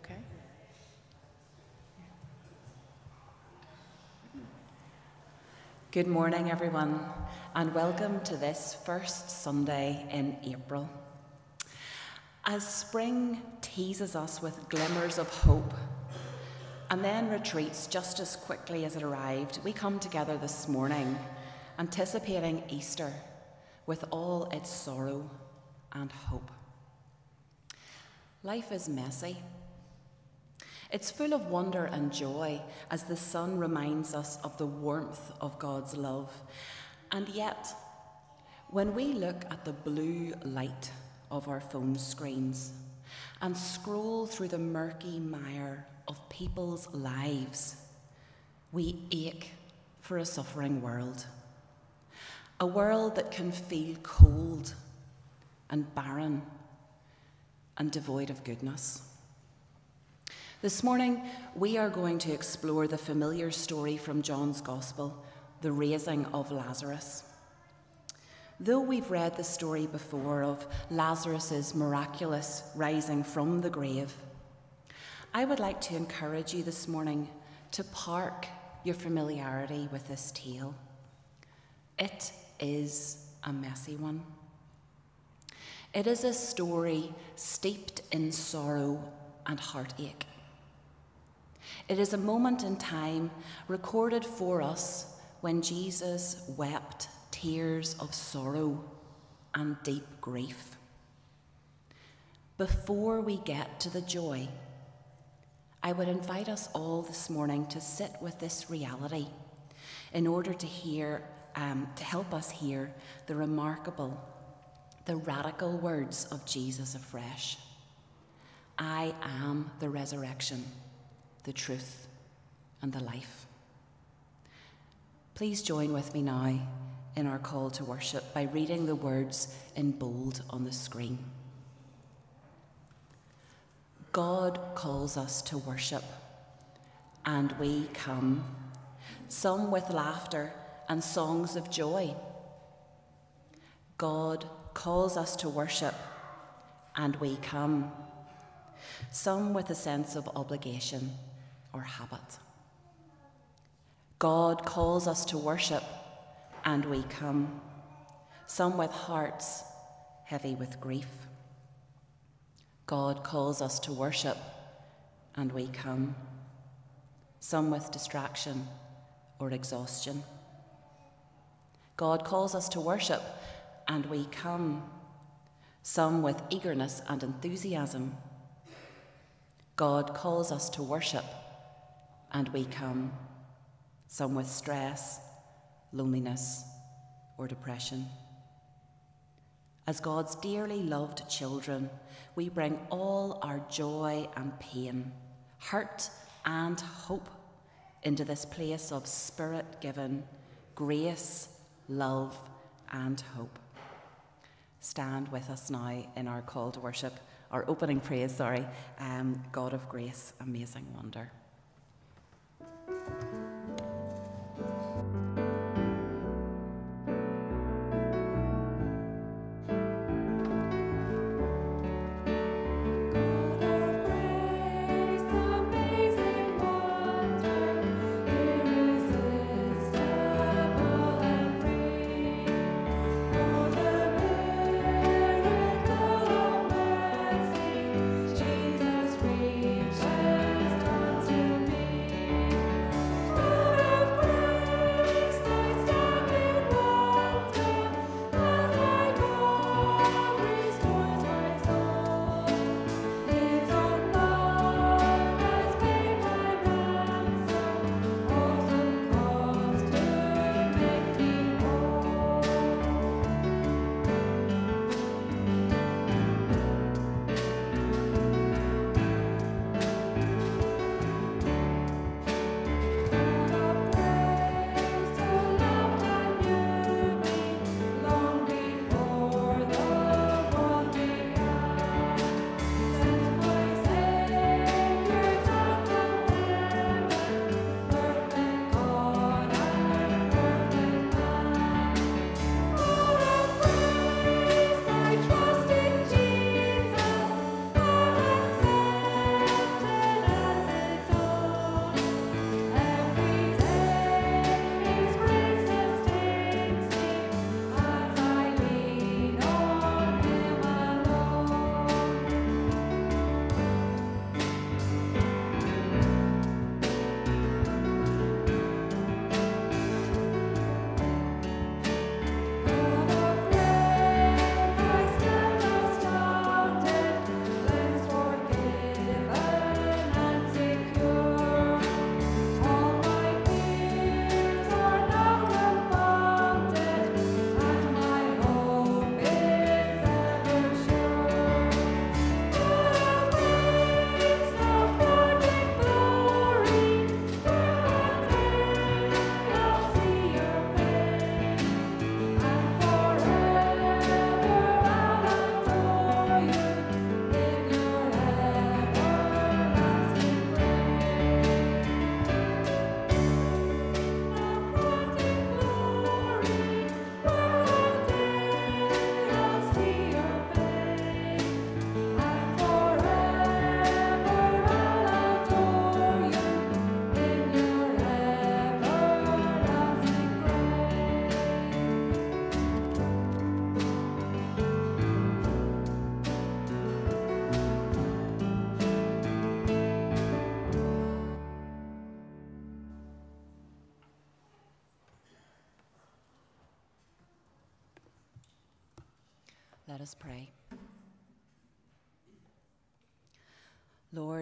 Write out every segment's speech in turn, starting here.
okay? Good morning, everyone, and welcome to this first Sunday in April. As spring teases us with glimmers of hope and then retreats just as quickly as it arrived, we come together this morning anticipating Easter with all its sorrow and hope. Life is messy. It's full of wonder and joy as the sun reminds us of the warmth of God's love. And yet, when we look at the blue light of our phone screens and scroll through the murky mire of people's lives, we ache for a suffering world. A world that can feel cold and barren and devoid of goodness. This morning, we are going to explore the familiar story from John's Gospel, the raising of Lazarus. Though we've read the story before of Lazarus' miraculous rising from the grave, I would like to encourage you this morning to park your familiarity with this tale. It is a messy one. It is a story steeped in sorrow and heartache. It is a moment in time recorded for us when Jesus wept tears of sorrow and deep grief. Before we get to the joy, I would invite us all this morning to sit with this reality in order to hear, um, to help us hear the remarkable, the radical words of Jesus afresh. I am the resurrection, the truth, and the life. Please join with me now in our call to worship by reading the words in bold on the screen. God calls us to worship, and we come, some with laughter and songs of joy. God calls us to worship, and we come, some with a sense of obligation or habit. God calls us to worship, and we come, some with hearts heavy with grief. God calls us to worship, and we come, some with distraction or exhaustion. God calls us to worship, and we come, some with eagerness and enthusiasm. God calls us to worship, and we come, some with stress, loneliness, or depression. As God's dearly loved children, we bring all our joy and pain, hurt and hope into this place of spirit given grace, love, and hope. Stand with us now in our call to worship, our opening praise, sorry, um, God of grace, amazing wonder.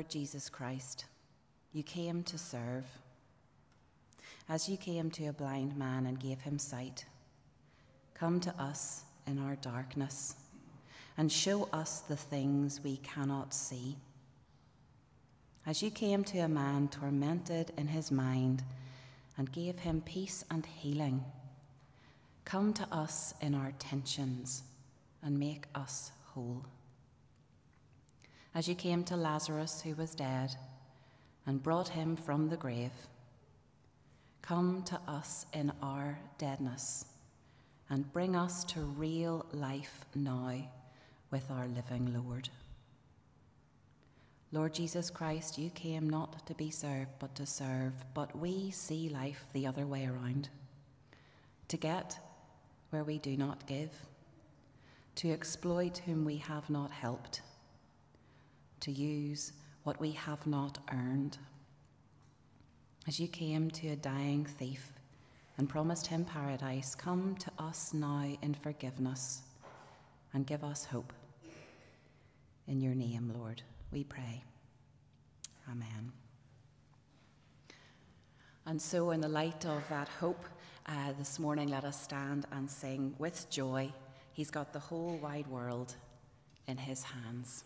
Jesus Christ, you came to serve. As you came to a blind man and gave him sight, come to us in our darkness and show us the things we cannot see. As you came to a man tormented in his mind and gave him peace and healing, come to us in our tensions and make us whole. As you came to Lazarus, who was dead, and brought him from the grave, come to us in our deadness and bring us to real life now with our living Lord. Lord Jesus Christ, you came not to be served, but to serve, but we see life the other way around. To get where we do not give, to exploit whom we have not helped, to use what we have not earned. As you came to a dying thief and promised him paradise, come to us now in forgiveness and give us hope. In your name, Lord, we pray. Amen. And so, in the light of that hope, uh, this morning let us stand and sing with joy. He's got the whole wide world in his hands.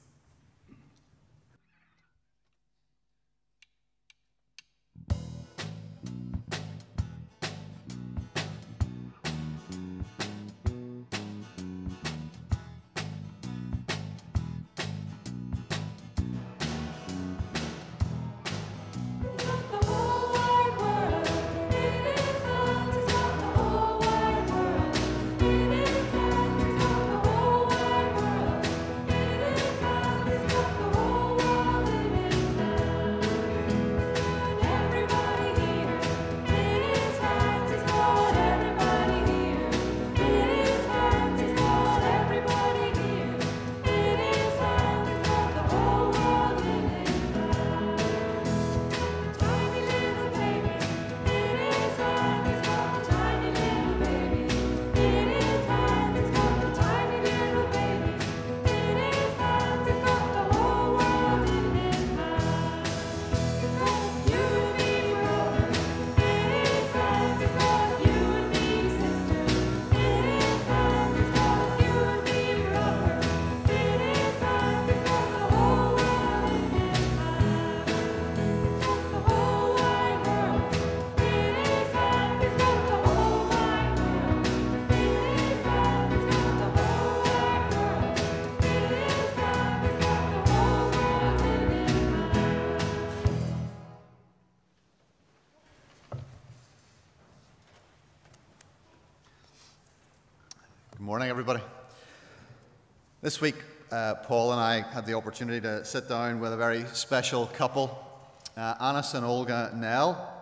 Morning, everybody. This week, uh, Paul and I had the opportunity to sit down with a very special couple. Uh, Anis and Olga Nell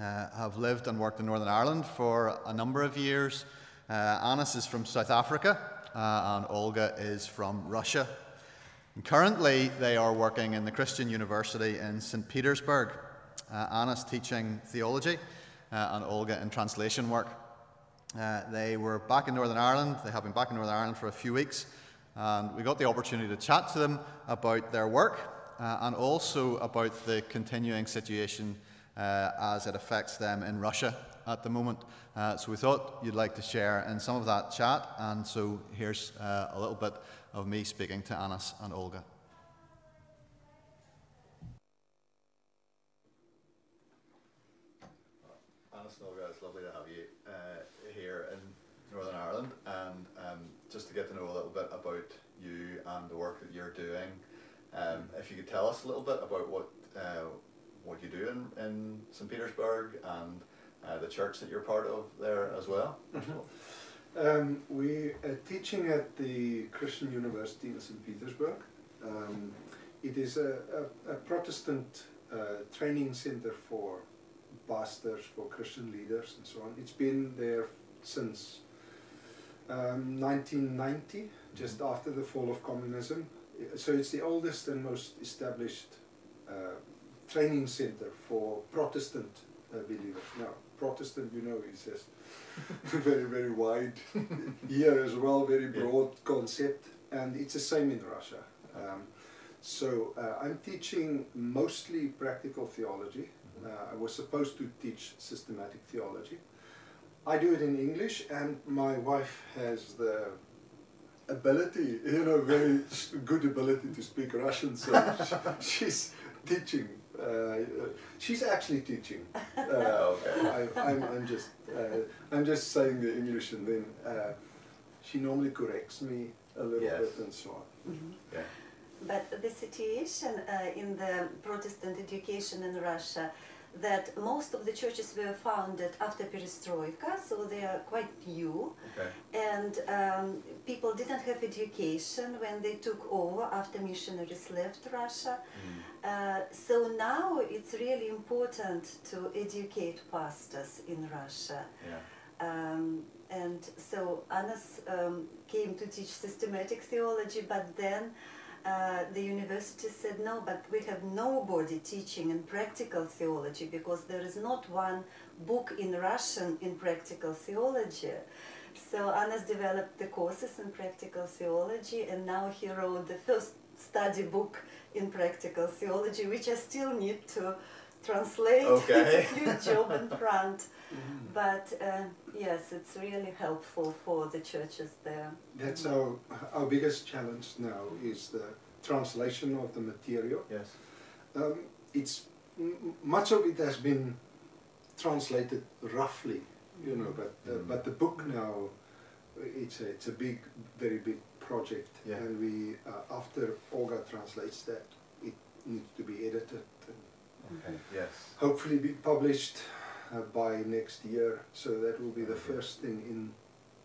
uh, have lived and worked in Northern Ireland for a number of years. Uh, Anis is from South Africa, uh, and Olga is from Russia. And currently, they are working in the Christian University in St. Petersburg. Uh, Anis teaching theology, and Olga in translation work. Uh, they were back in Northern Ireland. They have been back in Northern Ireland for a few weeks. And we got the opportunity to chat to them about their work uh, and also about the continuing situation uh, as it affects them in Russia at the moment. Uh, so we thought you'd like to share in some of that chat. And so here's uh, a little bit of me speaking to Anis and Olga. just to get to know a little bit about you and the work that you're doing. Um, if you could tell us a little bit about what uh, what you do in, in St. Petersburg and uh, the church that you're part of there as well. Mm-hmm. Um, we are teaching at the Christian University in St. Petersburg. Um, it is a, a, a Protestant uh, training center for pastors, for Christian leaders, and so on. It's been there since um, 1990, just mm-hmm. after the fall of communism. So it's the oldest and most established uh, training center for Protestant uh, believers. Now, Protestant, you know, is just very, very wide. Here as well, very Yeah. broad concept, and it's the same in Russia. Um, so uh, I'm teaching mostly practical theology. Uh, I was supposed to teach systematic theology. I do it in English, and my wife has the ability, you know, very good ability to speak Russian. So she's teaching. Uh, she's actually teaching. Uh, Okay. I, I'm, I'm just, uh, I'm just saying the English, and then uh, she normally corrects me a little Yes. bit and so on. Yeah. But the situation uh, in the Protestant education in Russia, that most of the churches were founded after Perestroika, so they are quite new, Okay. and um, people didn't have education when they took over after missionaries left Russia. Mm. Uh, so now it's really important to educate pastors in Russia. Yeah. Um, and so Anis um, came to teach systematic theology, but then uh, the university said no, but we have nobody teaching in practical theology because there is not one book in Russian in practical theology. So Anis developed the courses in practical theology, and now he wrote the first study book in practical theology, which I still need to translate. Okay. it's a huge job in front. But uh, yes, it's really helpful for the churches there. That's our, our biggest challenge now is the translation of the material. Yes. Um, it's m- m- much of it has been translated roughly, you know, but uh, Mm. but the book now it's a, it's a big, very big project, Yeah. and we uh, after Olga translates that, it needs to be edited and Okay. Yes. hopefully be published uh, by next year. So that will be the Okay. first thing in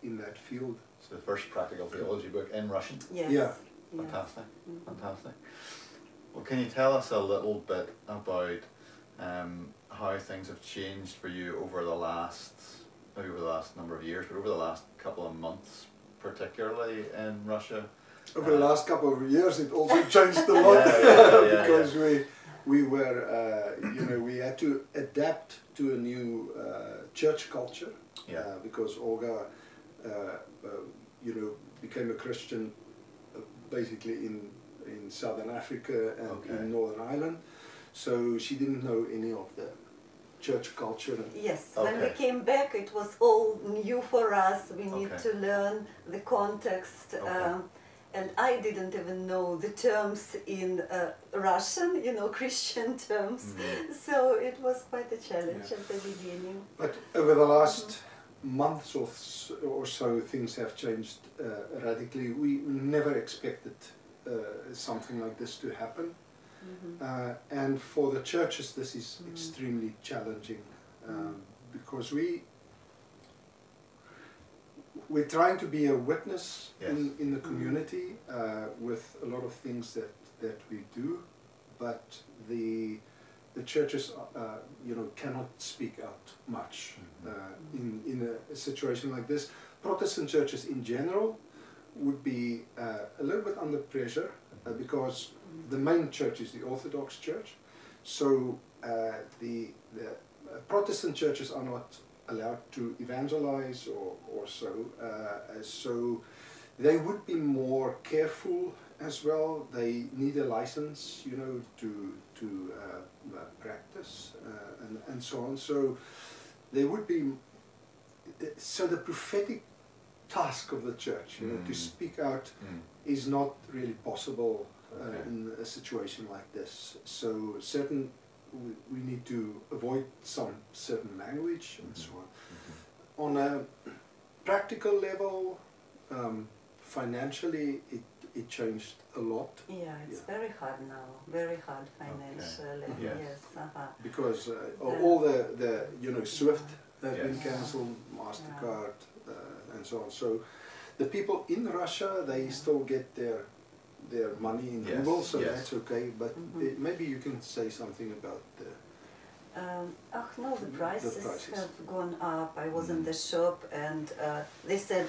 in that field. It's the first practical theology book in Russian. Yes. Yeah. yes. Fantastic. Mhm. Fantastic. Well, can you tell us a little bit about um, how things have changed for you over the last, maybe over the last number of years, but over the last couple of months, particularly in Russia? Over the Uh, last couple of years, it also changed a lot Yeah, yeah, yeah, because we we were uh, you know we had to adapt to a new uh, church culture Yeah. uh, because Olga uh, uh, you know became a Christian uh, basically in in southern Africa and Okay. in Northern Ireland, so she didn't know any of the church culture. And Yes, when we came back, it was all new for us. We need Okay. to learn the context. Okay. Um, and I didn't even know the terms in uh, Russian, you know, Christian terms. Mhm. So it was quite a challenge Yeah. at the beginning. But over the last months or, s- or so, things have changed uh, radically. We never expected uh, something like this to happen. Mhm. Uh, and for the churches, this is Mm. extremely challenging um, because we we're trying to be a witness in, Yes. in the community uh, with a lot of things that, that we do, but the the churches, uh, you know, cannot speak out much uh, in in a, situation like this. Protestant churches in general would be uh, a little bit under pressure uh, because the main church is the Orthodox Church. So uh, the, the uh, Protestant churches are not allowed to evangelize or, or so. Uh, uh, so they would be more careful as well. They need a license, you know, to to uh, uh, practice uh, and and so on. So they would be. So the prophetic task of the church, you know, to Mm. speak out Mm. is not really possible uh, Okay. in a situation like this. So certain we, we need to avoid some certain language and so on. Mhm. On a practical level, um, financially, it it changed a lot Yeah, it's Yeah. very hard now, very hard financially. Yes. Yes, uh-huh. because uh, Yeah. all the, the you know Swift has been cancelled, Mastercard, uh, and so on. So the people in Russia they still get their their money in Yes, rubles, so yes. that's okay. But Mhm. it, maybe you can say something about the Um, ach no, the The prices, prices. have gone up. I was Mm. in the shop and uh, they said,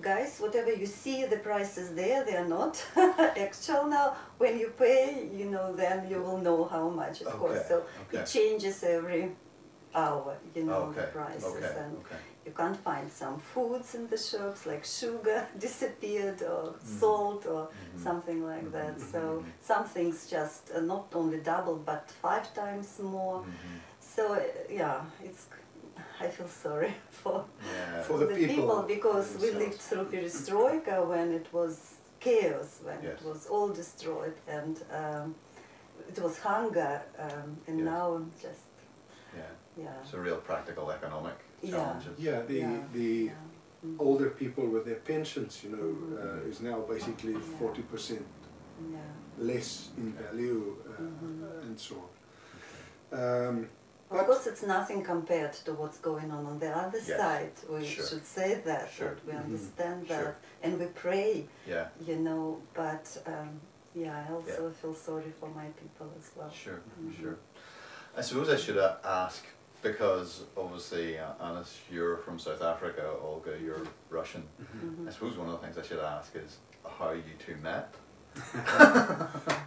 guys, whatever you see, the prices there, they are not actual now. When you pay, you know, then you will know how much it Okay, costs. So okay. it changes every hour, you know, okay. the prices. Okay. And Okay. You can't find some foods in the shops like sugar disappeared or Mm-hmm. salt or something like that. Mhm. So some things just uh, not only double but five times more. Mhm. So uh, yeah, it's. I feel sorry for Yeah. For the people because we lived through perestroika when it was chaos, when Yes. it was all destroyed, and um, it was hunger, um, and Yes. now just yeah. yeah, it's a real practical economic Yeah. Challenges. Yeah, the Yeah. the yeah. Mm, older people with their pensions, you know, Mhm. uh, is now basically Yeah. forty percent yeah. less in value uh, Mhm. and so on. Um, Of course, it's nothing compared to what's going on on the other Yes. side. We Sure. should say that, Sure. that we understand Sure. that, and we pray, Yeah. you know. But um, yeah, I also Yeah. feel sorry for my people as well. Sure. Mhm. Sure. I suppose I should uh, ask because obviously, uh, Anis, you're from South Africa. Olga, you're Russian. Mhm. I suppose one of the things I should ask is how you two met.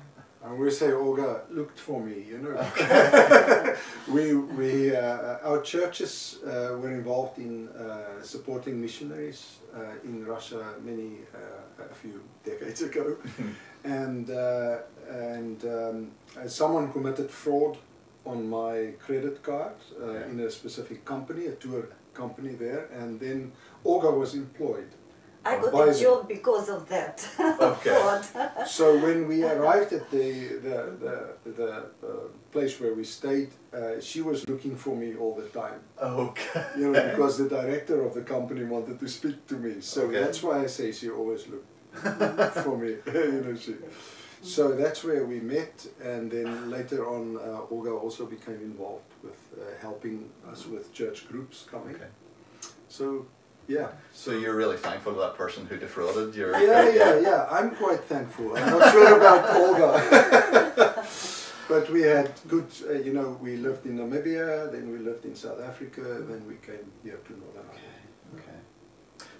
I always say Olga looked for me, you know. we, we, uh, our churches uh, were involved in uh, supporting missionaries uh, in Russia many, uh, a few decades ago. and uh, and um, someone committed fraud on my credit card uh, Okay. in a specific company, a tour company there, and then Olga was employed. I got By a the- job because of that. Okay. So when we arrived at the the the, the uh, place where we stayed, uh, she was looking for me all the time. Okay. You know, because the director of the company wanted to speak to me. So Okay. that's why I say she always looked for me. you know, she. So that's where we met, and then later on, uh, Olga also became involved with uh, helping us with church groups coming. Okay. So, yeah. So you're really thankful to that person who defrauded your. Yeah, yeah, yeah. I'm quite thankful. I'm not sure about Olga. but we had good, uh, you know, we lived in Namibia, then we lived in South Africa, then we came here to Northern Ireland. Okay.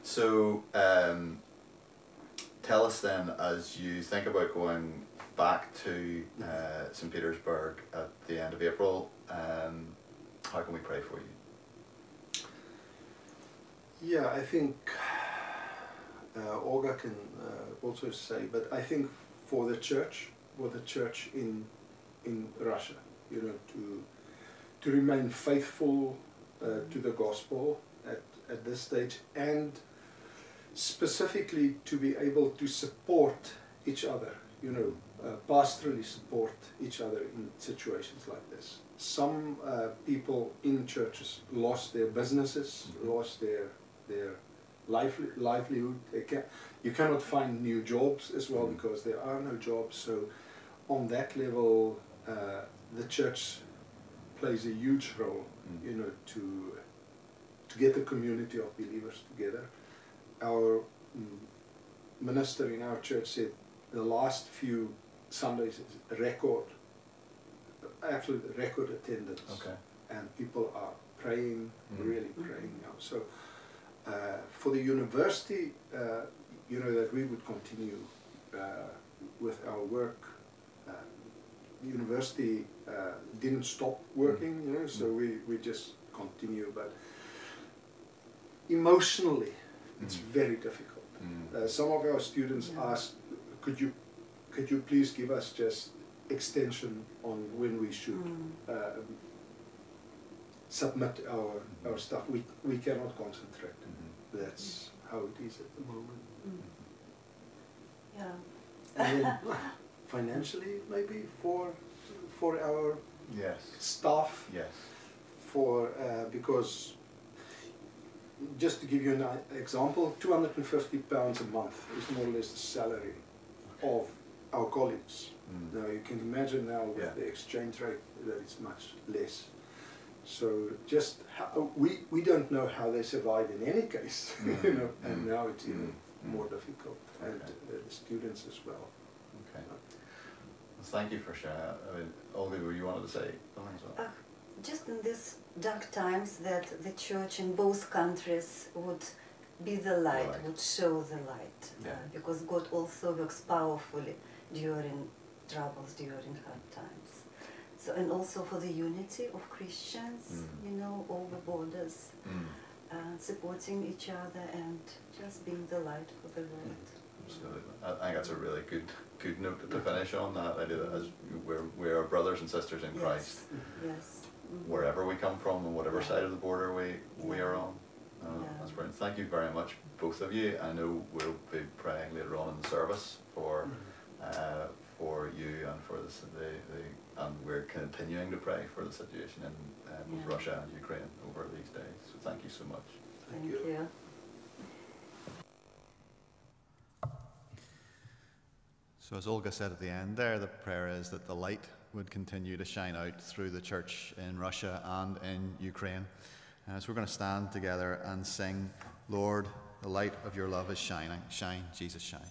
So, um, tell us then, as you think about going back to uh, St. Petersburg at the end of April, um, how can we pray for you? Yeah, I think uh, Olga can uh, also say, but I think for the church, for the church in in Russia, you know, to to remain faithful uh, to the gospel at, at this stage, and specifically to be able to support each other, you know, uh, pastorally support each other in situations like this. Some uh, people in churches lost their businesses, lost their their lively, livelihood. They can, you cannot find new jobs as well Mm. because there are no jobs. So, on that level, uh, the church plays a huge role, Mm. you know, to to get the community of believers together. Our mm, minister in our church said the last few Sundays is record, absolute record attendance Okay. and people are praying, Mhm. really praying now. So uh, for the university, uh, you know, that we would continue uh, with our work. Uh, university uh, didn't stop working, you know, so we, we just continue. But emotionally, it's Mhm. very difficult. Mm. Uh, some of our students Yeah. asked, could you, could you please give us just extension on when we should Mm. um, submit our, our stuff. We, we cannot concentrate. Mhm. That's how it is at the moment. Mm. Yeah. And then financially, maybe for, for our Yes. staff, Yes. for, uh, because just to give you an example, 250 pounds a month is more or less the salary of our colleagues. Mm. Now you can imagine now with Yeah. the exchange rate that it's much less. So just how, we we don't know how they survive in any case, you Mm, know, and mm, now it's even mm, more difficult, and uh, the students as well. Okay. Well, thank you for sharing. I mean, Olga, you wanted to say something as well? Uh, just in these dark times that the church in both countries would be the light, light. would show the light. Yeah. Uh, because God also works powerfully during troubles, during hard times. So and also for the unity of Christians, Mm. you know, over borders, uh, supporting each other and just being the light for the world. Absolutely. I think that's a really good good note to finish on. That idea that as we're we are brothers and sisters in Christ, Yes. Yes. Wherever we come from and whatever Yeah. side of the border we we are on. Uh, Yeah. That's brilliant. Thank you very much, both of you. I know we'll be praying later on in the service for uh, for you and for the, the, the and we're continuing to pray for the situation in uh, both Yeah. Russia and Ukraine over these days. So thank you so much. Thank you. So, as Olga said at the end there, the prayer is that the light would continue to shine out through the church in Russia and in Ukraine. Uh, so, we're going to stand together and sing, Lord, the light of your love is shining. Shine, Jesus, shine.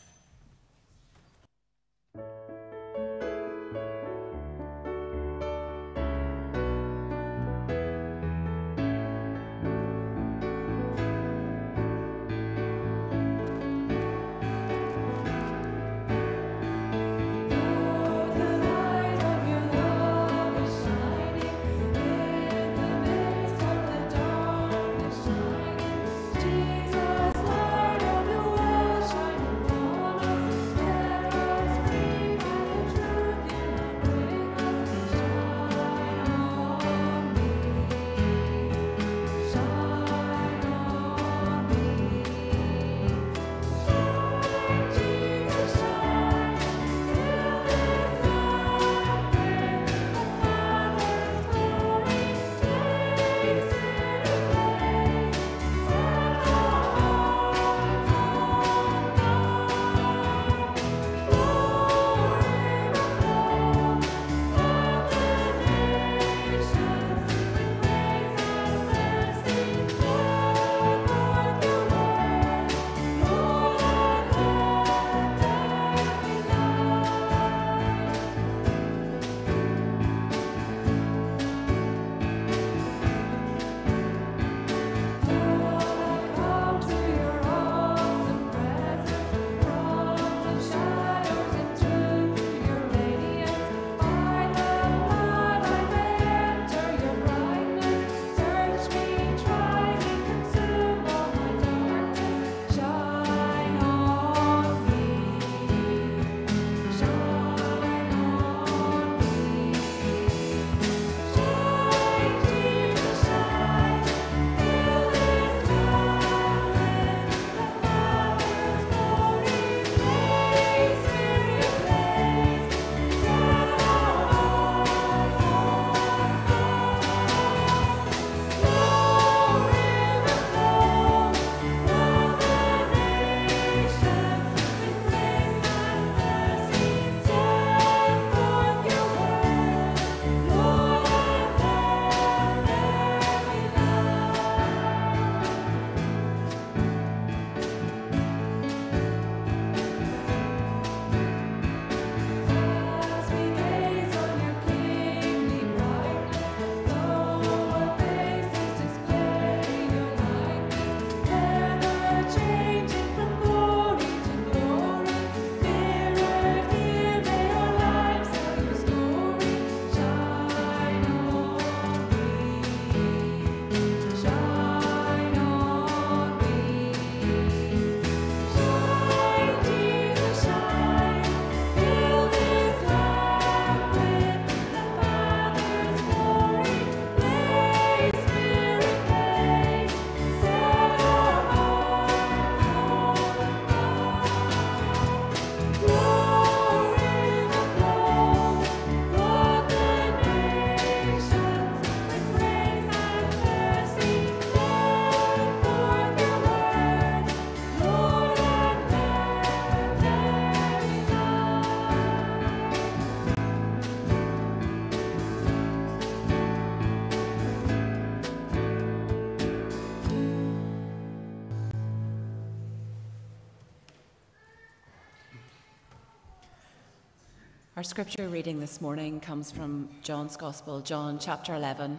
Our scripture reading this morning comes from John's Gospel, John chapter 11,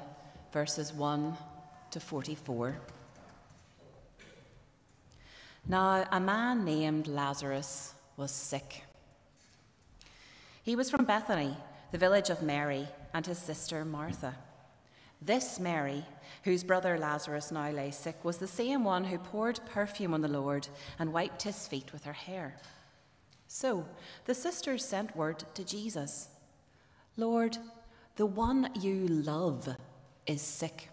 verses 1 to 44. Now, a man named Lazarus was sick. He was from Bethany, the village of Mary and his sister Martha. This Mary, whose brother Lazarus now lay sick, was the same one who poured perfume on the Lord and wiped his feet with her hair. So the sisters sent word to Jesus Lord, the one you love is sick.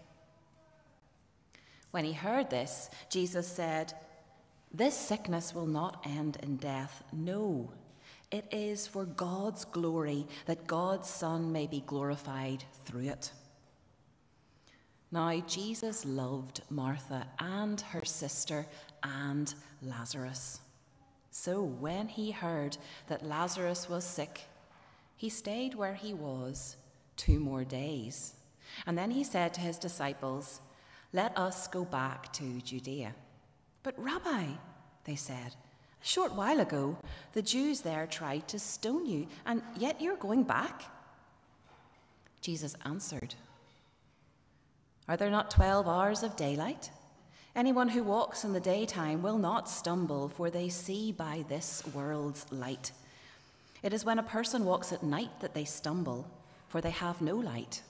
When he heard this, Jesus said, This sickness will not end in death. No, it is for God's glory that God's Son may be glorified through it. Now, Jesus loved Martha and her sister and Lazarus. So, when he heard that Lazarus was sick, he stayed where he was two more days. And then he said to his disciples, Let us go back to Judea. But, Rabbi, they said, a short while ago the Jews there tried to stone you, and yet you're going back? Jesus answered, Are there not twelve hours of daylight? Anyone who walks in the daytime will not stumble, for they see by this world's light. It is when a person walks at night that they stumble, for they have no light.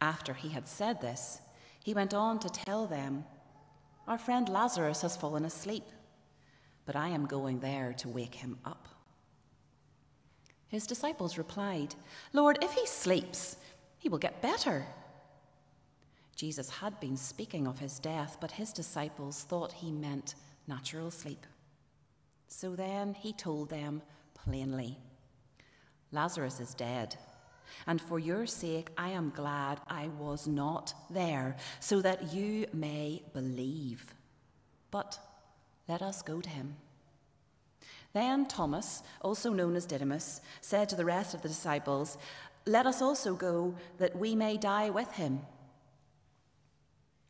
After he had said this, he went on to tell them, Our friend Lazarus has fallen asleep, but I am going there to wake him up. His disciples replied, Lord, if he sleeps, he will get better. Jesus had been speaking of his death, but his disciples thought he meant natural sleep. So then he told them plainly Lazarus is dead, and for your sake I am glad I was not there, so that you may believe. But let us go to him. Then Thomas, also known as Didymus, said to the rest of the disciples, Let us also go, that we may die with him.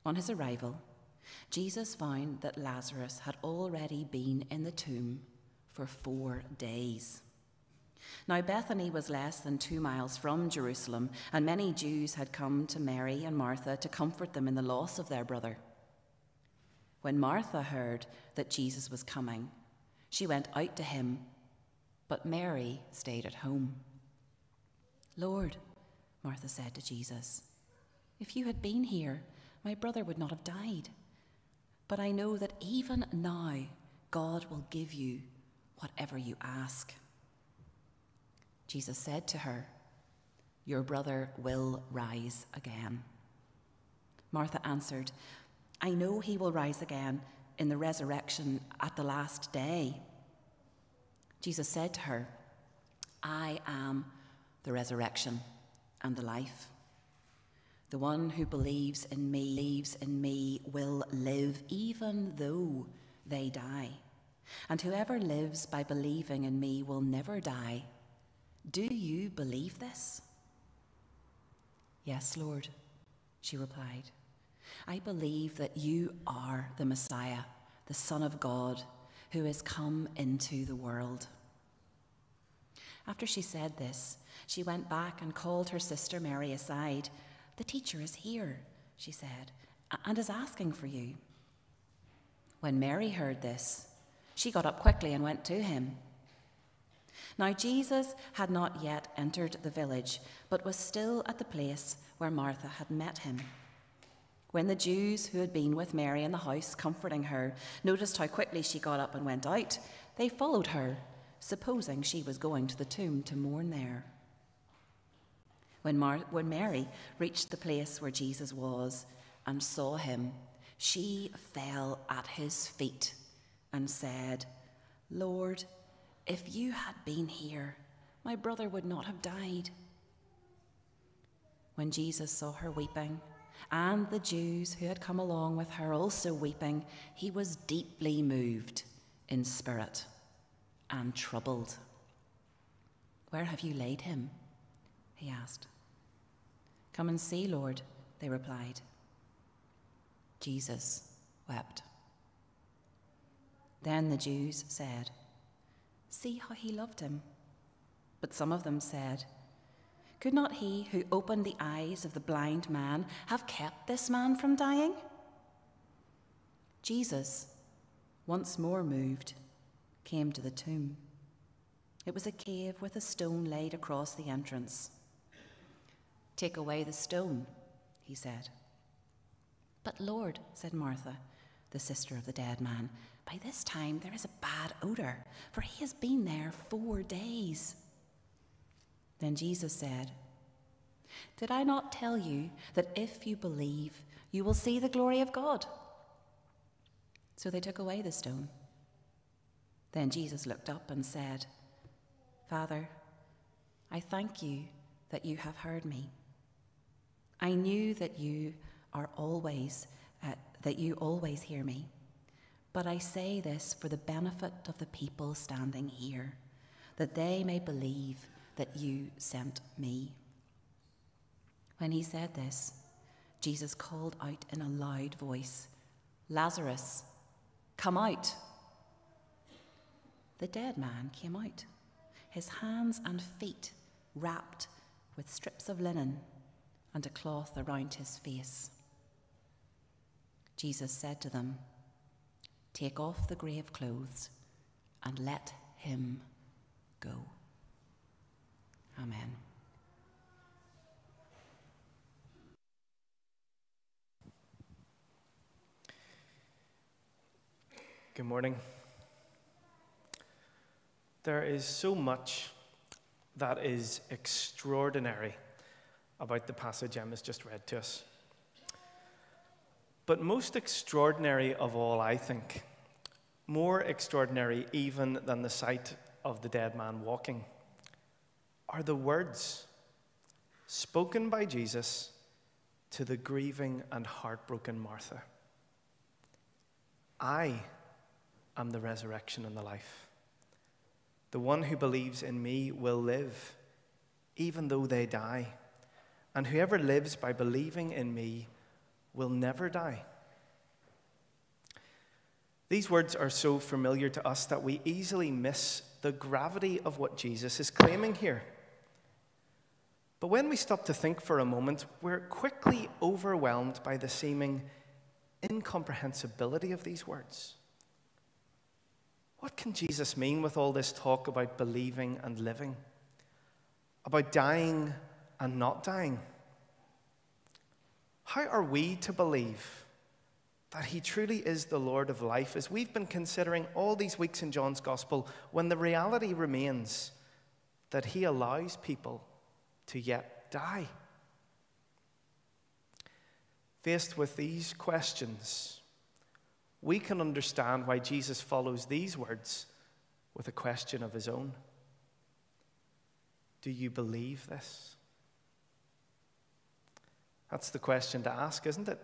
On his arrival, Jesus found that Lazarus had already been in the tomb for four days. Now, Bethany was less than two miles from Jerusalem, and many Jews had come to Mary and Martha to comfort them in the loss of their brother. When Martha heard that Jesus was coming, she went out to him, but Mary stayed at home. Lord, Martha said to Jesus, if you had been here, my brother would not have died. But I know that even now God will give you whatever you ask. Jesus said to her, Your brother will rise again. Martha answered, I know he will rise again in the resurrection at the last day. Jesus said to her, I am the resurrection and the life. The one who believes in me, believes in me, will live even though they die. And whoever lives by believing in me will never die. Do you believe this? Yes, Lord, she replied. I believe that you are the Messiah, the Son of God, who has come into the world. After she said this, she went back and called her sister Mary aside. The teacher is here, she said, and is asking for you. When Mary heard this, she got up quickly and went to him. Now, Jesus had not yet entered the village, but was still at the place where Martha had met him. When the Jews who had been with Mary in the house, comforting her, noticed how quickly she got up and went out, they followed her, supposing she was going to the tomb to mourn there. When, Mar- when Mary reached the place where Jesus was and saw him, she fell at his feet and said, Lord, if you had been here, my brother would not have died. When Jesus saw her weeping, and the Jews who had come along with her also weeping, he was deeply moved in spirit and troubled. Where have you laid him? he asked. Come and see, Lord, they replied. Jesus wept. Then the Jews said, See how he loved him. But some of them said, Could not he who opened the eyes of the blind man have kept this man from dying? Jesus, once more moved, came to the tomb. It was a cave with a stone laid across the entrance. Take away the stone, he said. But Lord, said Martha, the sister of the dead man, by this time there is a bad odour, for he has been there four days. Then Jesus said, Did I not tell you that if you believe, you will see the glory of God? So they took away the stone. Then Jesus looked up and said, Father, I thank you that you have heard me. I knew that you are always uh, that you always hear me. But I say this for the benefit of the people standing here, that they may believe that you sent me. When he said this, Jesus called out in a loud voice, Lazarus, come out. The dead man came out, his hands and feet wrapped with strips of linen and a cloth around his face. Jesus said to them, Take off the grave clothes and let him go. Amen. Good morning. There is so much that is extraordinary about the passage Emma's just read to us. But most extraordinary of all, I think, more extraordinary even than the sight of the dead man walking, are the words spoken by Jesus to the grieving and heartbroken Martha I am the resurrection and the life. The one who believes in me will live, even though they die. And whoever lives by believing in me will never die. These words are so familiar to us that we easily miss the gravity of what Jesus is claiming here. But when we stop to think for a moment, we're quickly overwhelmed by the seeming incomprehensibility of these words. What can Jesus mean with all this talk about believing and living? About dying and not dying? How are we to believe that He truly is the Lord of life as we've been considering all these weeks in John's Gospel when the reality remains that He allows people to yet die? Faced with these questions, we can understand why Jesus follows these words with a question of his own Do you believe this? That's the question to ask, isn't it?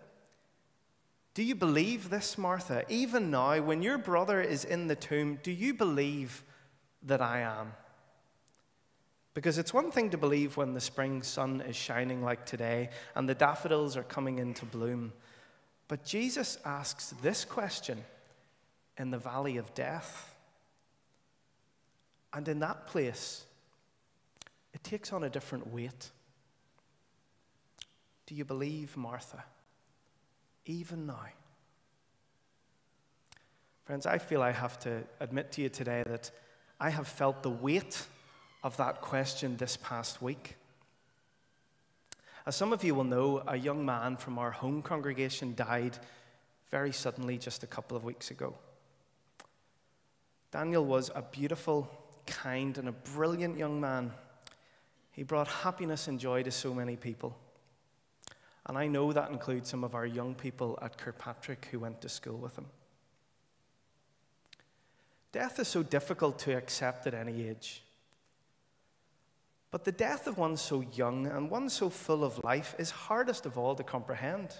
Do you believe this, Martha? Even now, when your brother is in the tomb, do you believe that I am? Because it's one thing to believe when the spring sun is shining like today and the daffodils are coming into bloom. But Jesus asks this question in the valley of death. And in that place, it takes on a different weight. Do you believe, Martha? Even now. Friends, I feel I have to admit to you today that I have felt the weight of that question this past week. As some of you will know, a young man from our home congregation died very suddenly just a couple of weeks ago. Daniel was a beautiful, kind, and a brilliant young man. He brought happiness and joy to so many people. And I know that includes some of our young people at Kirkpatrick who went to school with him. Death is so difficult to accept at any age. But the death of one so young and one so full of life is hardest of all to comprehend.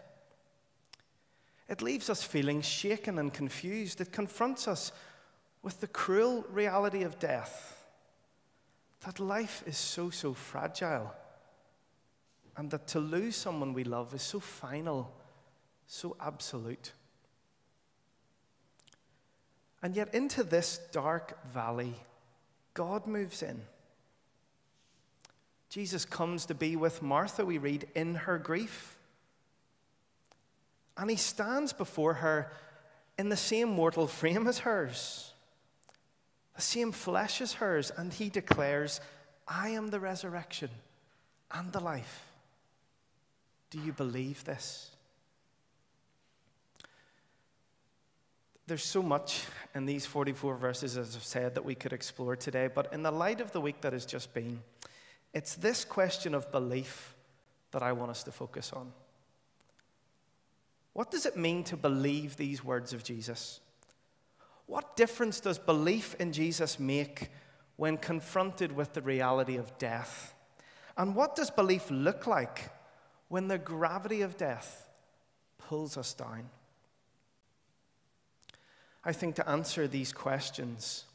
It leaves us feeling shaken and confused. It confronts us with the cruel reality of death that life is so, so fragile, and that to lose someone we love is so final, so absolute. And yet, into this dark valley, God moves in. Jesus comes to be with Martha, we read, in her grief. And he stands before her in the same mortal frame as hers. the same flesh as hers, and he declares, I am the resurrection and the life. Do you believe this? There's so much in these 44 verses, as I've said, that we could explore today, but in the light of the week that has just been, it's this question of belief that I want us to focus on. What does it mean to believe these words of Jesus? What difference does belief in Jesus make when confronted with the reality of death? And what does belief look like when the gravity of death pulls us down? I think to answer these questions,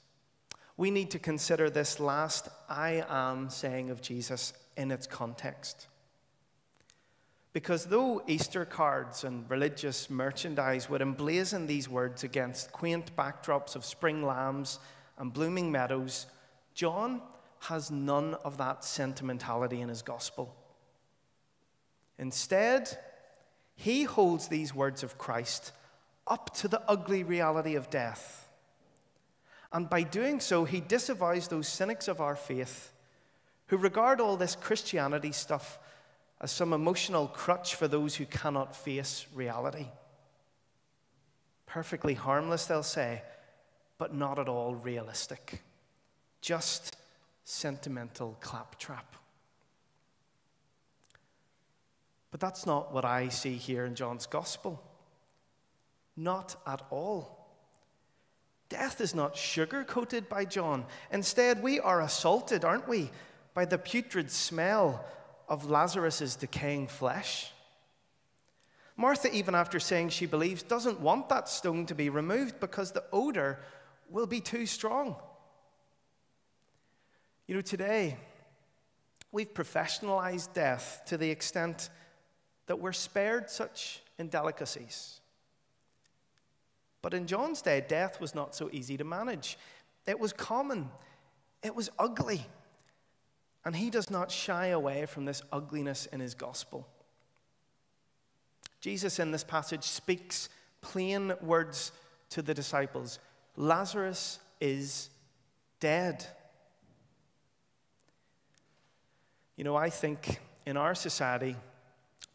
we need to consider this last I am saying of Jesus in its context. Because though Easter cards and religious merchandise would emblazon these words against quaint backdrops of spring lambs and blooming meadows, John has none of that sentimentality in his gospel. Instead, he holds these words of Christ up to the ugly reality of death. And by doing so, he disavows those cynics of our faith who regard all this Christianity stuff as some emotional crutch for those who cannot face reality. Perfectly harmless, they'll say, but not at all realistic. Just sentimental claptrap. But that's not what I see here in John's gospel. Not at all. Death is not sugar coated by John. Instead, we are assaulted, aren't we, by the putrid smell of Lazarus' decaying flesh. Martha, even after saying she believes, doesn't want that stone to be removed because the odor will be too strong. You know, today, we've professionalized death to the extent that we're spared such indelicacies. But in John's day, death was not so easy to manage. It was common, it was ugly. And he does not shy away from this ugliness in his gospel. Jesus, in this passage, speaks plain words to the disciples Lazarus is dead. You know, I think in our society,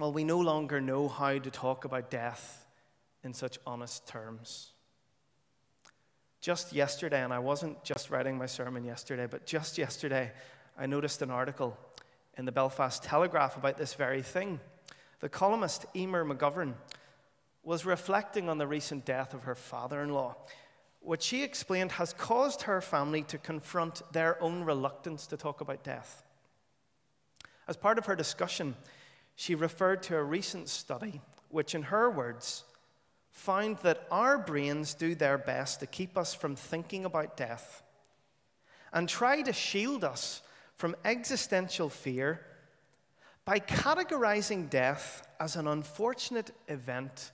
well, we no longer know how to talk about death in such honest terms. Just yesterday, and I wasn't just writing my sermon yesterday, but just yesterday, I noticed an article in the Belfast Telegraph about this very thing. The columnist Emer McGovern was reflecting on the recent death of her father in law, which she explained has caused her family to confront their own reluctance to talk about death. As part of her discussion, she referred to a recent study, which, in her words, found that our brains do their best to keep us from thinking about death and try to shield us from existential fear by categorizing death as an unfortunate event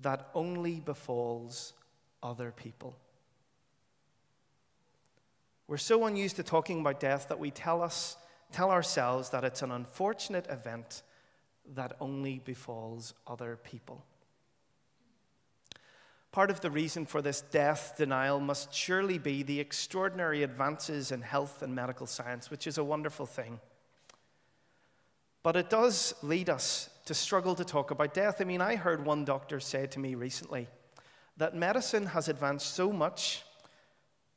that only befalls other people. We're so unused to talking about death that we tell, us, tell ourselves that it's an unfortunate event that only befalls other people. Part of the reason for this death denial must surely be the extraordinary advances in health and medical science, which is a wonderful thing. But it does lead us to struggle to talk about death. I mean, I heard one doctor say to me recently that medicine has advanced so much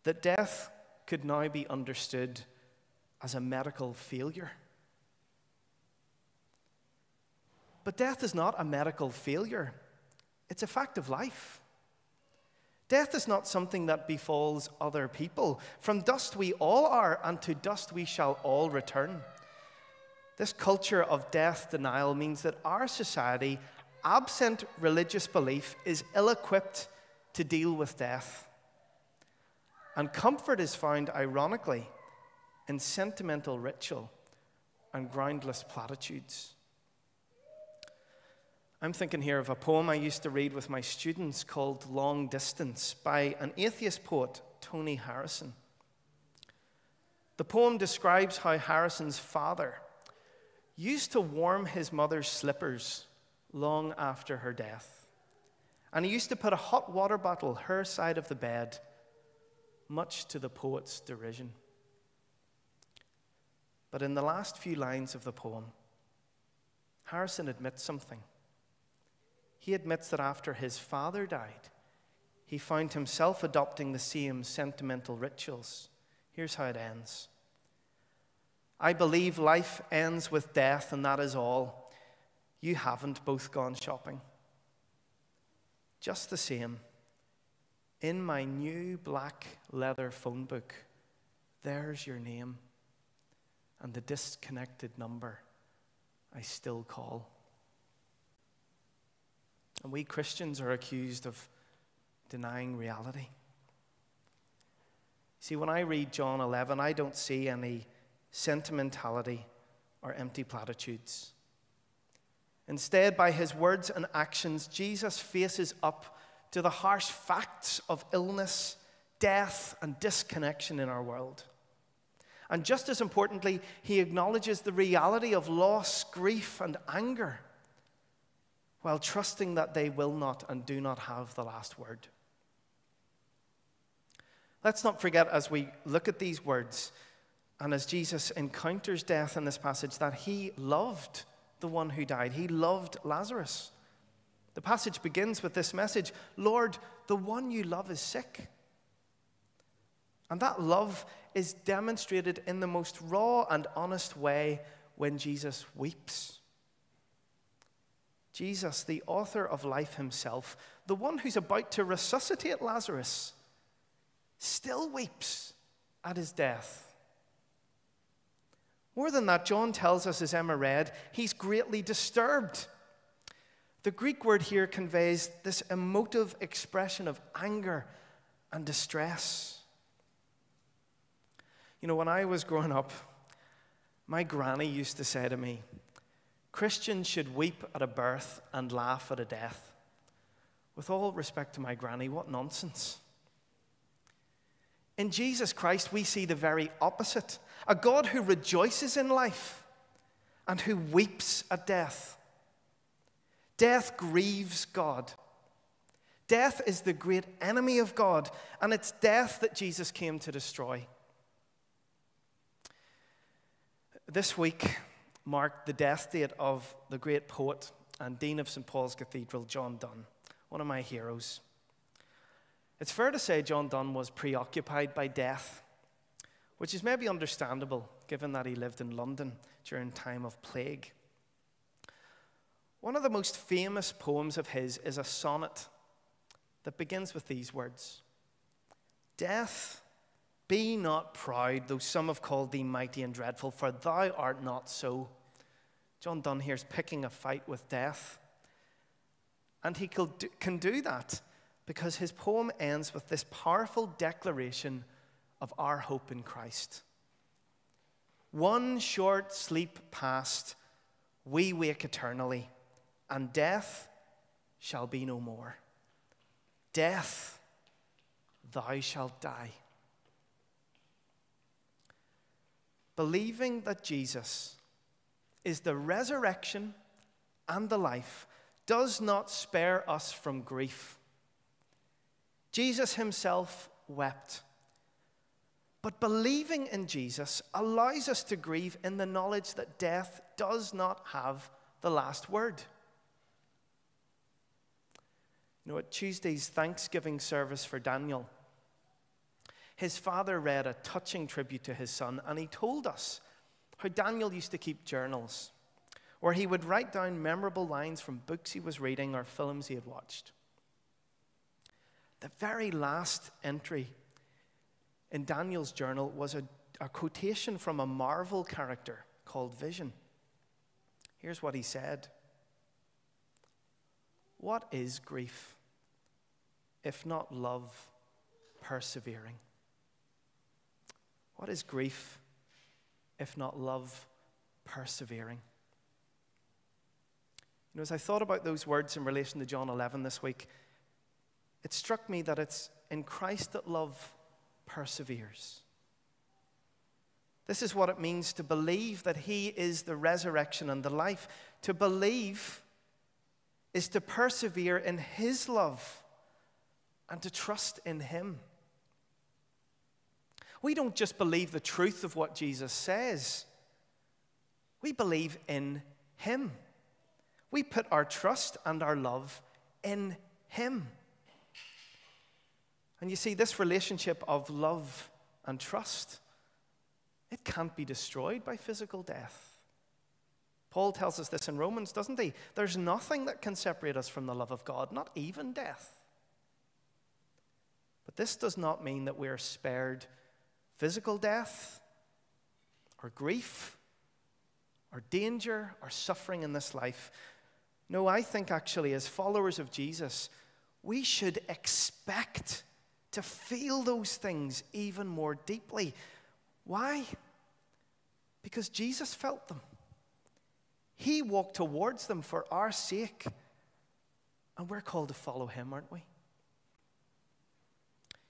that death could now be understood as a medical failure. But death is not a medical failure, it's a fact of life. Death is not something that befalls other people. From dust we all are, and to dust we shall all return. This culture of death denial means that our society, absent religious belief, is ill equipped to deal with death. And comfort is found, ironically, in sentimental ritual and groundless platitudes. I'm thinking here of a poem I used to read with my students called Long Distance by an atheist poet, Tony Harrison. The poem describes how Harrison's father used to warm his mother's slippers long after her death. And he used to put a hot water bottle her side of the bed much to the poet's derision. But in the last few lines of the poem, Harrison admits something. He admits that after his father died, he found himself adopting the same sentimental rituals. Here's how it ends I believe life ends with death, and that is all. You haven't both gone shopping. Just the same, in my new black leather phone book, there's your name and the disconnected number I still call. And we Christians are accused of denying reality. See, when I read John 11, I don't see any sentimentality or empty platitudes. Instead, by his words and actions, Jesus faces up to the harsh facts of illness, death, and disconnection in our world. And just as importantly, he acknowledges the reality of loss, grief, and anger while trusting that they will not and do not have the last word. Let's not forget as we look at these words and as Jesus encounters death in this passage that he loved the one who died. He loved Lazarus. The passage begins with this message Lord, the one you love is sick. And that love is demonstrated in the most raw and honest way when Jesus weeps. Jesus, the author of life himself, the one who's about to resuscitate Lazarus, still weeps at his death. More than that, John tells us, as Emma read, he's greatly disturbed. The Greek word here conveys this emotive expression of anger and distress. You know, when I was growing up, my granny used to say to me, Christians should weep at a birth and laugh at a death. With all respect to my granny, what nonsense. In Jesus Christ, we see the very opposite a God who rejoices in life and who weeps at death. Death grieves God. Death is the great enemy of God, and it's death that Jesus came to destroy. This week marked the death date of the great poet and Dean of St. Paul's Cathedral, John Donne, one of my heroes. It's fair to say John Donne was preoccupied by death, which is maybe understandable given that he lived in London during time of plague. One of the most famous poems of his is a sonnet that begins with these words Death, be not proud, though some have called thee mighty and dreadful, for thou art not so. John Donne here's picking a fight with death. And he can do that because his poem ends with this powerful declaration of our hope in Christ. One short sleep past, we wake eternally, and death shall be no more. Death, thou shalt die. Believing that Jesus is the resurrection and the life does not spare us from grief. Jesus himself wept. But believing in Jesus allows us to grieve in the knowledge that death does not have the last word. You know, at Tuesday's Thanksgiving service for Daniel, his father read a touching tribute to his son, and he told us how Daniel used to keep journals where he would write down memorable lines from books he was reading or films he had watched. The very last entry in Daniel's journal was a, a quotation from a Marvel character called Vision. Here's what he said What is grief if not love persevering? What is grief if not love persevering? You know, as I thought about those words in relation to John 11 this week, it struck me that it's in Christ that love perseveres. This is what it means to believe that He is the resurrection and the life. To believe is to persevere in His love and to trust in Him. We don't just believe the truth of what Jesus says, we believe in Him. We put our trust and our love in Him. And you see, this relationship of love and trust, it can't be destroyed by physical death. Paul tells us this in Romans, doesn't he? There's nothing that can separate us from the love of God, not even death. But this does not mean that we're spared physical death or grief or danger or suffering in this life. No, I think actually, as followers of Jesus, we should expect to feel those things even more deeply. Why? Because Jesus felt them. He walked towards them for our sake. And we're called to follow him, aren't we?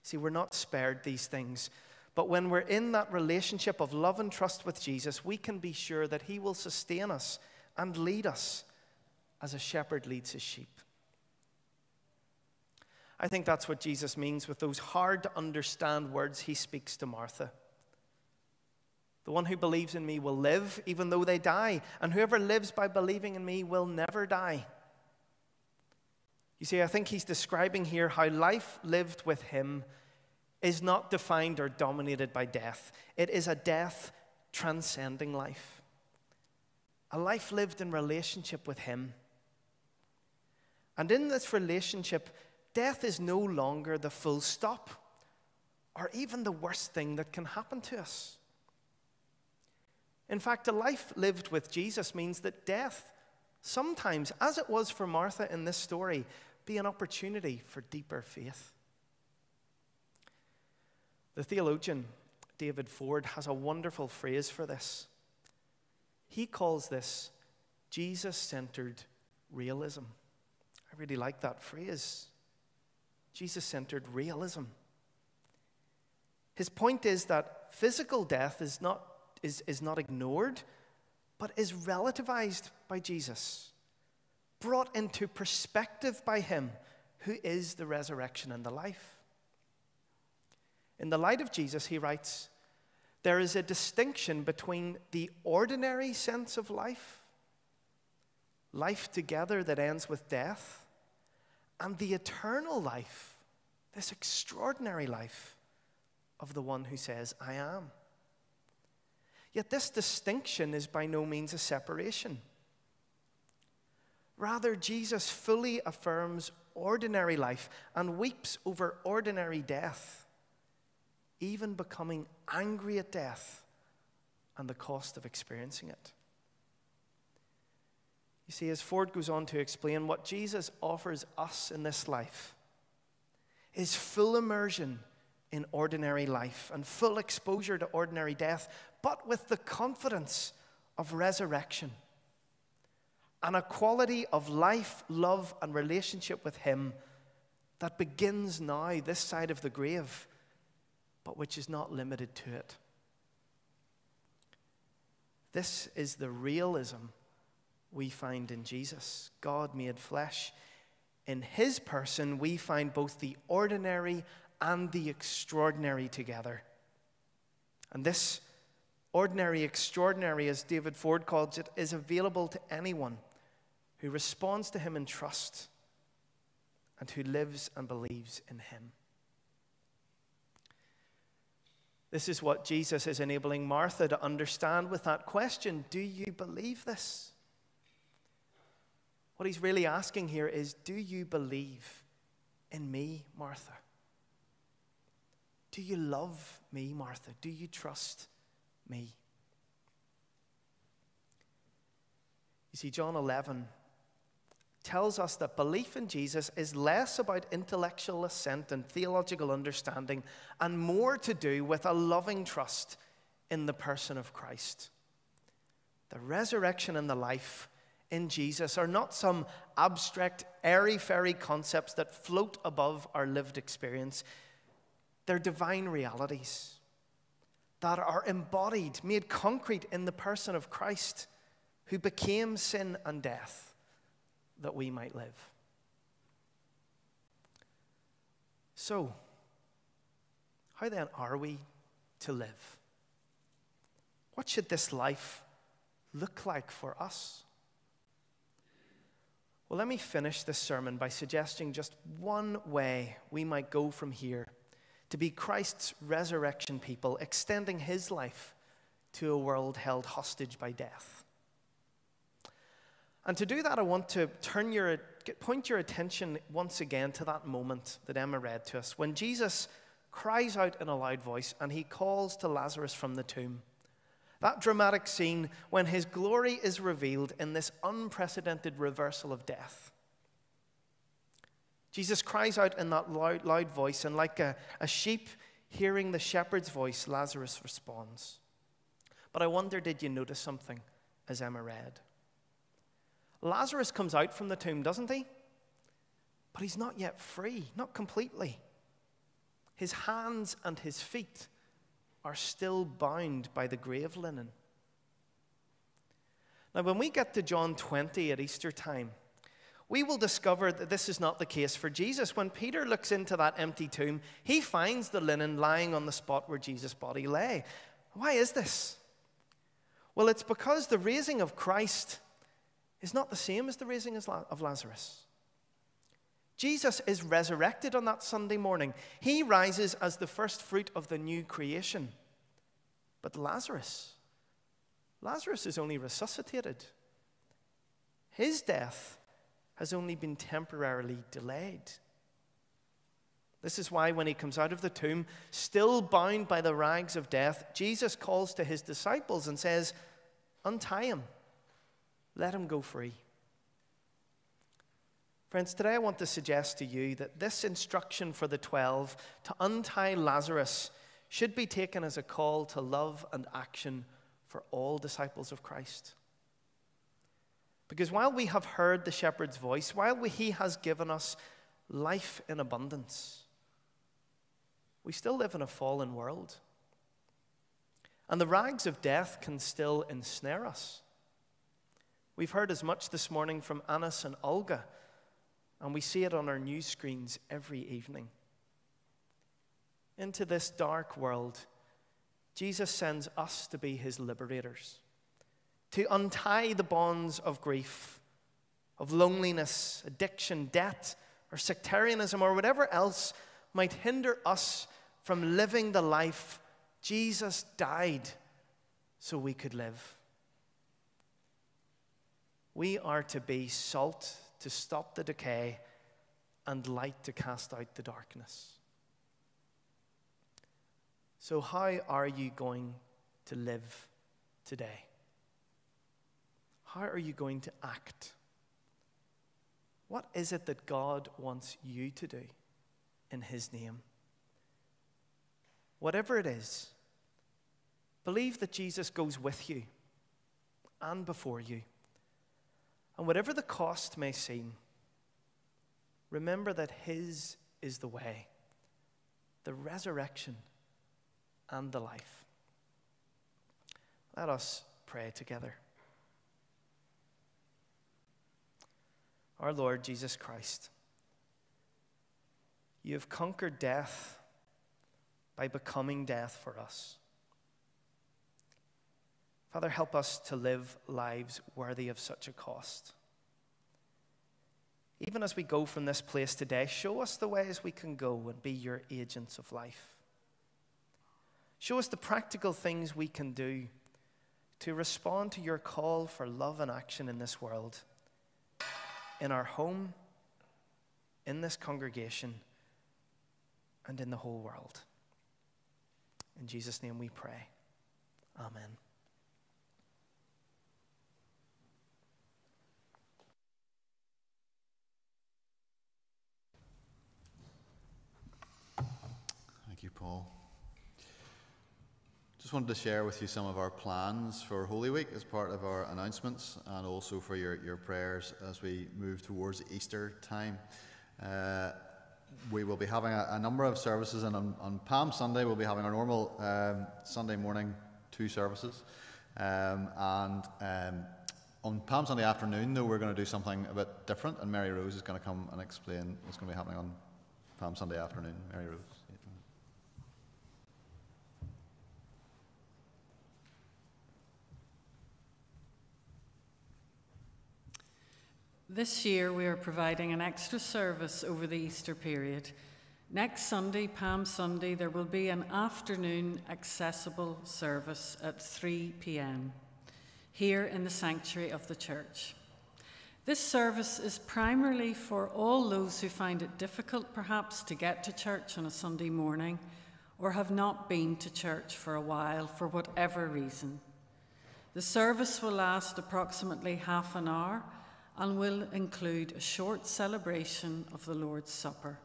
See, we're not spared these things. But when we're in that relationship of love and trust with Jesus, we can be sure that he will sustain us and lead us as a shepherd leads his sheep. I think that's what Jesus means with those hard to understand words he speaks to Martha. The one who believes in me will live even though they die, and whoever lives by believing in me will never die. You see, I think he's describing here how life lived with him is not defined or dominated by death. It is a death transcending life, a life lived in relationship with him. And in this relationship, death is no longer the full stop or even the worst thing that can happen to us. In fact, a life lived with Jesus means that death, sometimes, as it was for Martha in this story, be an opportunity for deeper faith. The theologian David Ford has a wonderful phrase for this. He calls this Jesus centered realism. I really like that phrase. Jesus centered realism. His point is that physical death is not, is, is not ignored, but is relativized by Jesus, brought into perspective by Him, who is the resurrection and the life. In the light of Jesus, he writes, there is a distinction between the ordinary sense of life, life together that ends with death, and the eternal life, this extraordinary life of the one who says, I am. Yet this distinction is by no means a separation. Rather, Jesus fully affirms ordinary life and weeps over ordinary death, even becoming angry at death and the cost of experiencing it. You see, as Ford goes on to explain, what Jesus offers us in this life is full immersion in ordinary life and full exposure to ordinary death, but with the confidence of resurrection and a quality of life, love, and relationship with Him that begins now, this side of the grave, but which is not limited to it. This is the realism we find in Jesus, God made flesh. In his person, we find both the ordinary and the extraordinary together. And this ordinary, extraordinary, as David Ford calls it, is available to anyone who responds to him in trust and who lives and believes in him. This is what Jesus is enabling Martha to understand with that question Do you believe this? What he's really asking here is Do you believe in me, Martha? Do you love me, Martha? Do you trust me? You see, John 11 tells us that belief in Jesus is less about intellectual assent and theological understanding and more to do with a loving trust in the person of Christ. The resurrection and the life in Jesus are not some abstract, airy fairy concepts that float above our lived experience. They're divine realities that are embodied, made concrete in the person of Christ, who became sin and death that we might live. So, how then are we to live? What should this life look like for us? Well, let me finish this sermon by suggesting just one way we might go from here to be Christ's resurrection people, extending his life to a world held hostage by death. And to do that, I want to turn your, point your attention once again to that moment that Emma read to us when Jesus cries out in a loud voice and he calls to Lazarus from the tomb. That dramatic scene when his glory is revealed in this unprecedented reversal of death. Jesus cries out in that loud, loud voice, and like a, a sheep hearing the shepherd's voice, Lazarus responds. But I wonder, did you notice something as Emma read? Lazarus comes out from the tomb, doesn't he? But he's not yet free, not completely. His hands and his feet are still bound by the grave linen. Now, when we get to John 20 at Easter time, we will discover that this is not the case for Jesus. When Peter looks into that empty tomb, he finds the linen lying on the spot where Jesus' body lay. Why is this? Well, it's because the raising of Christ is not the same as the raising of Lazarus. Jesus is resurrected on that Sunday morning. He rises as the first fruit of the new creation. But Lazarus, Lazarus is only resuscitated. His death has only been temporarily delayed. This is why, when he comes out of the tomb, still bound by the rags of death, Jesus calls to his disciples and says, Untie him, let him go free. Friends, today I want to suggest to you that this instruction for the 12 to untie Lazarus should be taken as a call to love and action for all disciples of Christ. Because while we have heard the shepherd's voice, while we, he has given us life in abundance, we still live in a fallen world. And the rags of death can still ensnare us. We've heard as much this morning from Anis and Olga and we see it on our news screens every evening. Into this dark world, Jesus sends us to be his liberators, to untie the bonds of grief, of loneliness, addiction, debt, or sectarianism, or whatever else might hinder us from living the life Jesus died so we could live. We are to be salt to stop the decay, and light to cast out the darkness. So, how are you going to live today? How are you going to act? What is it that God wants you to do in His name? Whatever it is, believe that Jesus goes with you and before you. And whatever the cost may seem, remember that His is the way, the resurrection, and the life. Let us pray together. Our Lord Jesus Christ, you have conquered death by becoming death for us. Father, help us to live lives worthy of such a cost. Even as we go from this place today, show us the ways we can go and be your agents of life. Show us the practical things we can do to respond to your call for love and action in this world, in our home, in this congregation, and in the whole world. In Jesus' name we pray. Amen. You, Paul. Just wanted to share with you some of our plans for Holy Week as part of our announcements and also for your, your prayers as we move towards Easter time. Uh, we will be having a, a number of services, and on, on, Palm Sunday, we'll be having our normal um, Sunday morning two services. Um, and um, on Palm Sunday afternoon, though, we're going to do something a bit different, and Mary Rose is going to come and explain what's going to be happening on Palm Sunday afternoon. Mary Rose. This year, we are providing an extra service over the Easter period. Next Sunday, Palm Sunday, there will be an afternoon accessible service at 3 pm here in the sanctuary of the church. This service is primarily for all those who find it difficult, perhaps, to get to church on a Sunday morning or have not been to church for a while for whatever reason. The service will last approximately half an hour and will include a short celebration of the Lord's Supper.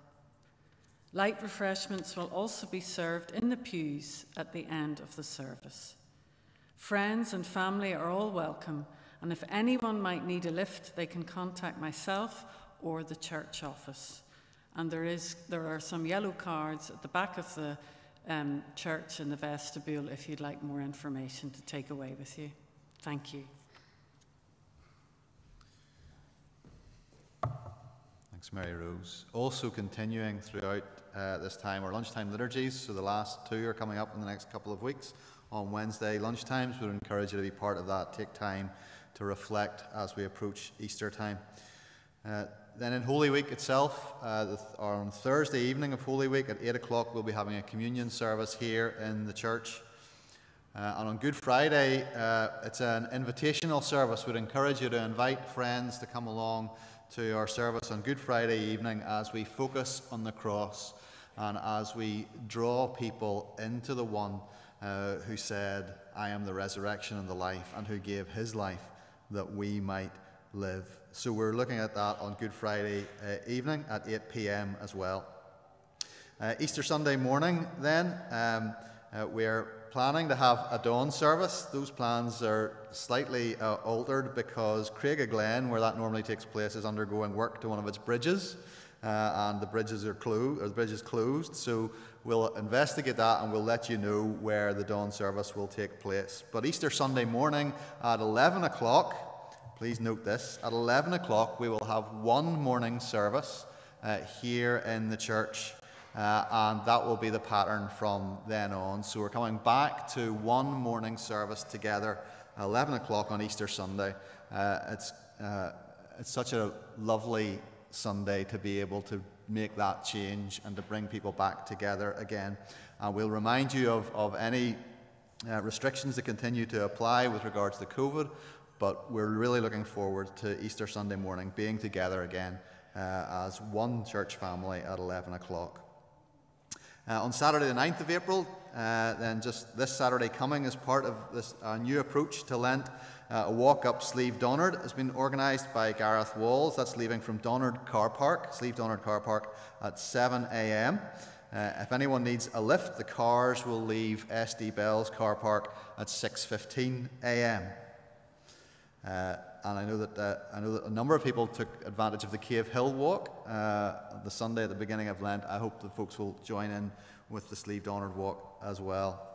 Light refreshments will also be served in the pews at the end of the service. Friends and family are all welcome, and if anyone might need a lift, they can contact myself or the church office. And there, is, there are some yellow cards at the back of the um, church in the vestibule if you'd like more information to take away with you. Thank you. Thanks, Mary Rose. Also continuing throughout uh, this time are lunchtime liturgies. So the last two are coming up in the next couple of weeks. On Wednesday lunchtimes, we would encourage you to be part of that. Take time to reflect as we approach Easter time. Uh, then in Holy Week itself, uh, or on Thursday evening of Holy Week at 8 o'clock, we'll be having a communion service here in the church. Uh, and on Good Friday, uh, it's an invitational service. We'd encourage you to invite friends to come along to our service on Good Friday evening as we focus on the cross and as we draw people into the one uh, who said, I am the resurrection and the life, and who gave his life that we might live. So we're looking at that on Good Friday uh, evening at 8 pm as well. Uh, Easter Sunday morning, then, um, uh, we're planning to have a dawn service. Those plans are slightly uh, altered because Cregagh Glen, where that normally takes place, is undergoing work to one of its bridges, uh, and the bridges are closed. The bridge is closed. So we'll investigate that, and we'll let you know where the dawn service will take place. But Easter Sunday morning at 11 o'clock, please note this: at 11 o'clock we will have one morning service uh, here in the church. Uh, and that will be the pattern from then on. So we're coming back to one morning service together, 11 o'clock on Easter Sunday. Uh, it's, uh, it's such a lovely Sunday to be able to make that change and to bring people back together again. And we'll remind you of, of any uh, restrictions that continue to apply with regards to COVID, but we're really looking forward to Easter Sunday morning being together again uh, as one church family at 11 o'clock. Uh, on Saturday, the 9th of April, uh, then just this Saturday coming, as part of this uh, new approach to Lent, uh, a walk up Slieve Donard has been organised by Gareth Walls. That's leaving from Donard Car Park, Slieve Donard Car Park, at 7 a.m. Uh, if anyone needs a lift, the cars will leave SD Bell's car park at 6:15 a.m. And I know that uh, I know that a number of people took advantage of the Cave Hill Walk uh, the Sunday at the beginning of Lent. I hope that folks will join in with the Slieve Donard Walk as well.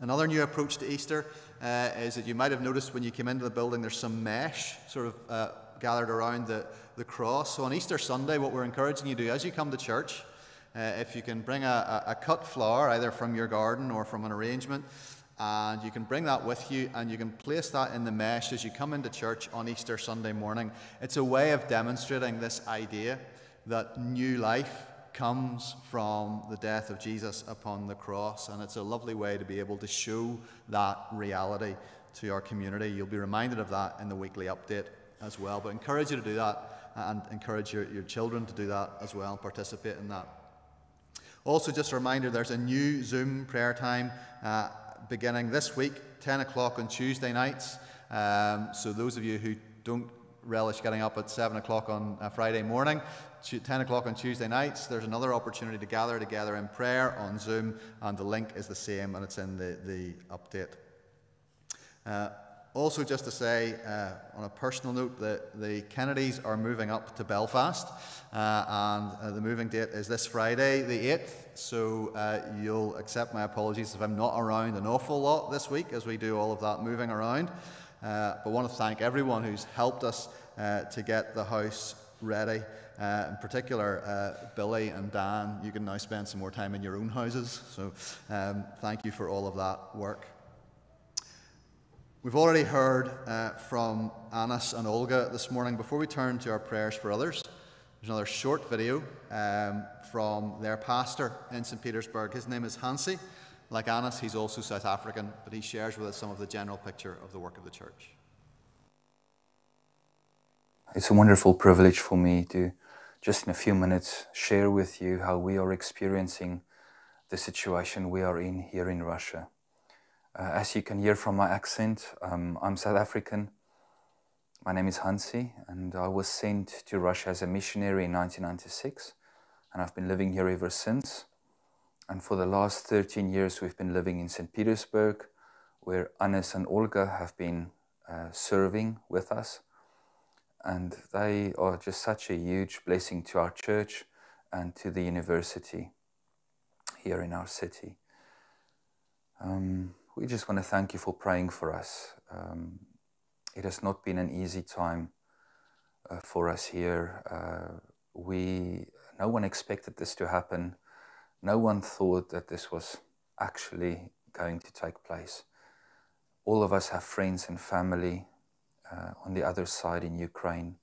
Another new approach to Easter uh, is that you might have noticed when you came into the building, there's some mesh sort of uh, gathered around the, the cross. So on Easter Sunday, what we're encouraging you to do as you come to church, uh, if you can bring a, a, a cut flower either from your garden or from an arrangement, and you can bring that with you and you can place that in the mesh as you come into church on Easter Sunday morning. It's a way of demonstrating this idea that new life comes from the death of Jesus upon the cross, and it's a lovely way to be able to show that reality to our community. You'll be reminded of that in the weekly update as well, but encourage you to do that and encourage your, your children to do that as well, participate in that. Also, just a reminder there's a new Zoom prayer time uh, beginning this week, 10 o'clock on Tuesday nights. Um, so, those of you who don't relish getting up at 7 o'clock on a Friday morning, 10 o'clock on Tuesday nights, there's another opportunity to gather together in prayer on Zoom, and the link is the same and it's in the, the update. Uh, also, just to say, uh, on a personal note, that the Kennedys are moving up to Belfast, uh, and uh, the moving date is this Friday, the 8th. So uh, you'll accept my apologies if I'm not around an awful lot this week as we do all of that moving around. Uh, but I want to thank everyone who's helped us uh, to get the house ready. In particular, Billy and Dan, you can now spend some more time in your own houses. So um, thank you for all of that work. We've already heard uh, from Anis and Olga this morning. Before we turn to our prayers for others, there's another short video um, from their pastor in St. Petersburg. His name is Hansi. Like Anis, he's also South African, but he shares with us some of the general picture of the work of the church. It's a wonderful privilege for me to just in a few minutes share with you how we are experiencing the situation we are in here in Russia. Uh, as you can hear from my accent, um, I'm South African. My name is Hansi, and I was sent to Russia as a missionary in 1996, and I've been living here ever since. And for the last 13 years, we've been living in St. Petersburg, where Anis and Olga have been uh, serving with us. And they are just such a huge blessing to our church and to the university here in our city. Um, we just want to thank you for praying for us. Um, it has not been an easy time uh, for us here. Uh, we, no one expected this to happen. No one thought that this was actually going to take place. All of us have friends and family uh, on the other side in Ukraine.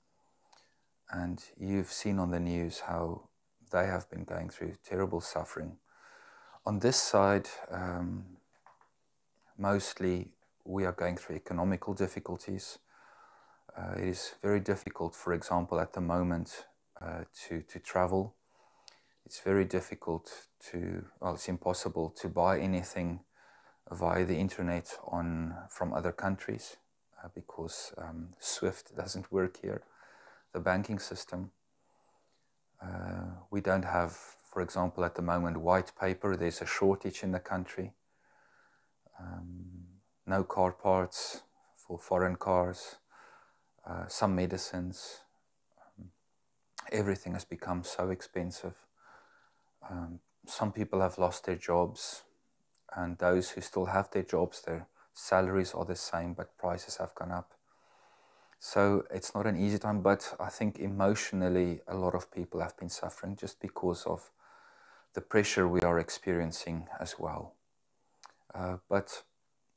And you've seen on the news how they have been going through terrible suffering. On this side, um, mostly we are going through economical difficulties. Uh, it is very difficult, for example, at the moment uh, to, to travel. It's very difficult to, well, it's impossible to buy anything via the internet on, from other countries uh, because um, SWIFT doesn't work here, the banking system. Uh, we don't have, for example, at the moment, white paper. There's a shortage in the country. Um, no car parts for foreign cars, uh, some medicines. Um, everything has become so expensive. Um, some people have lost their jobs, and those who still have their jobs, their salaries are the same, but prices have gone up. So it's not an easy time, but I think emotionally, a lot of people have been suffering just because of the pressure we are experiencing as well. Uh, but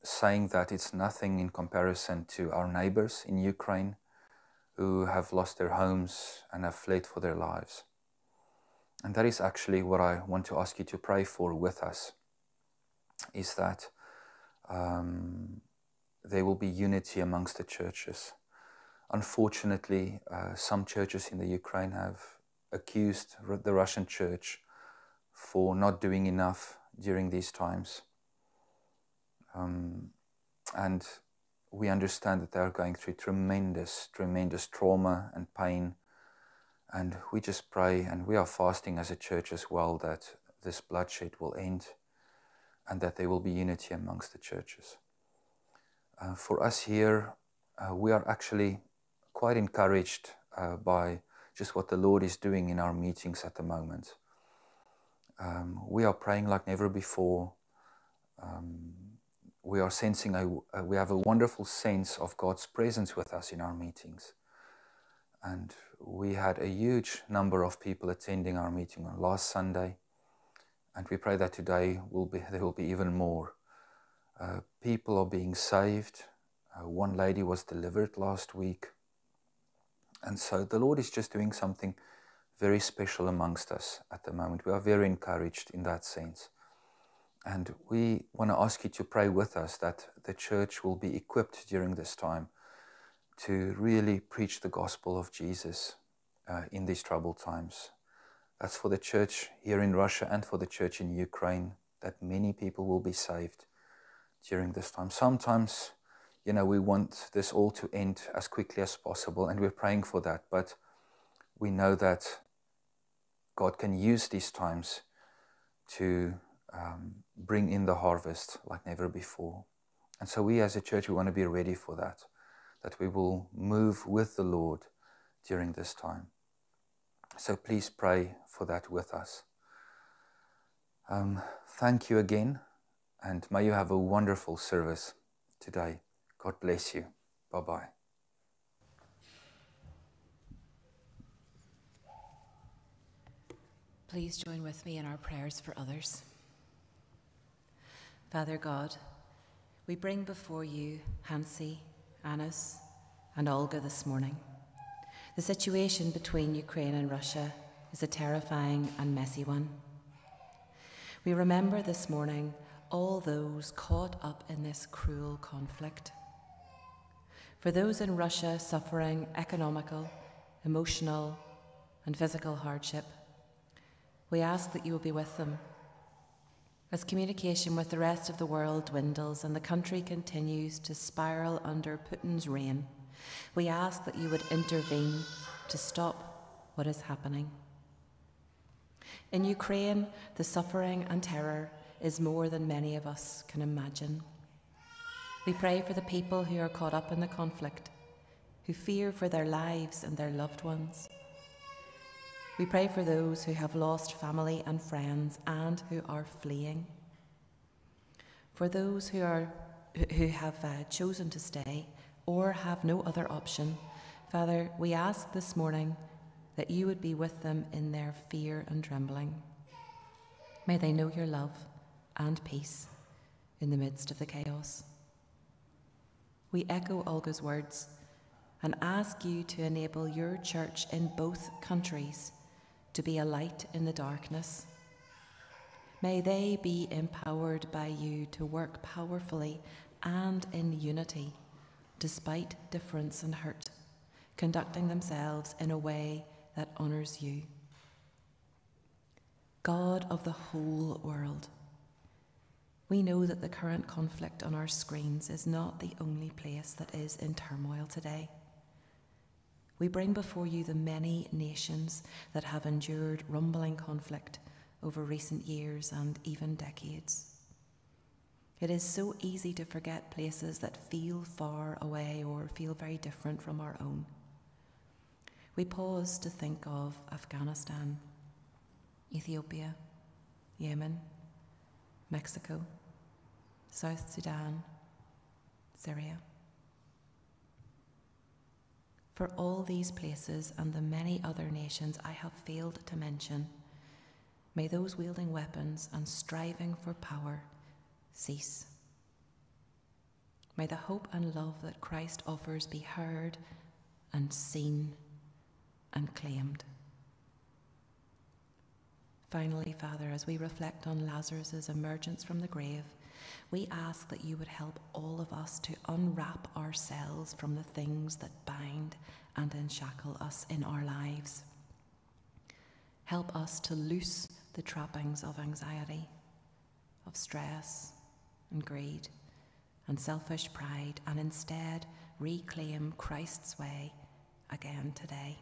saying that it's nothing in comparison to our neighbors in Ukraine who have lost their homes and have fled for their lives. And that is actually what I want to ask you to pray for with us is that um, there will be unity amongst the churches. Unfortunately, uh, some churches in the Ukraine have accused the Russian church for not doing enough during these times. Um, and we understand that they are going through tremendous, tremendous trauma and pain. And we just pray, and we are fasting as a church as well, that this bloodshed will end and that there will be unity amongst the churches. Uh, for us here, uh, we are actually quite encouraged uh, by just what the Lord is doing in our meetings at the moment. Um, we are praying like never before. Um, we are sensing a, we have a wonderful sense of God's presence with us in our meetings. And we had a huge number of people attending our meeting on last Sunday. And we pray that today will be, there will be even more. Uh, people are being saved. Uh, one lady was delivered last week. And so the Lord is just doing something very special amongst us at the moment. We are very encouraged in that sense. And we want to ask you to pray with us that the church will be equipped during this time to really preach the gospel of Jesus uh, in these troubled times. That's for the church here in Russia and for the church in Ukraine, that many people will be saved during this time. Sometimes, you know, we want this all to end as quickly as possible, and we're praying for that, but we know that God can use these times to um, bring in the harvest like never before. And so, we as a church, we want to be ready for that, that we will move with the Lord during this time. So, please pray for that with us. Um, thank you again, and may you have a wonderful service today. God bless you. Bye bye. Please join with me in our prayers for others. Father God, We bring before you Hansi, Anis, and Olga this morning. The situation between Ukraine and Russia is a terrifying and messy one. We remember this morning all those caught up in this cruel conflict. For those in Russia suffering economical, emotional, and physical hardship, we ask that you will be with them. As communication with the rest of the world dwindles and the country continues to spiral under Putin's reign, we ask that you would intervene to stop what is happening. In Ukraine, the suffering and terror is more than many of us can imagine. We pray for the people who are caught up in the conflict, who fear for their lives and their loved ones. We pray for those who have lost family and friends and who are fleeing. For those who, are, who have uh, chosen to stay or have no other option, Father, we ask this morning that you would be with them in their fear and trembling. May they know your love and peace in the midst of the chaos. We echo Olga's words and ask you to enable your church in both countries to be a light in the darkness. May they be empowered by you to work powerfully and in unity, despite difference and hurt, conducting themselves in a way that honours you. God of the whole world, we know that the current conflict on our screens is not the only place that is in turmoil today. We bring before you the many nations that have endured rumbling conflict over recent years and even decades. It is so easy to forget places that feel far away or feel very different from our own. We pause to think of Afghanistan, Ethiopia, Yemen, Mexico, South Sudan, Syria. For all these places and the many other nations I have failed to mention, may those wielding weapons and striving for power cease. May the hope and love that Christ offers be heard and seen and claimed. Finally, Father, as we reflect on Lazarus' emergence from the grave, we ask that you would help all of us to unwrap ourselves from the things that bind and enshackle us in our lives. Help us to loose the trappings of anxiety, of stress and greed and selfish pride, and instead reclaim Christ's way again today.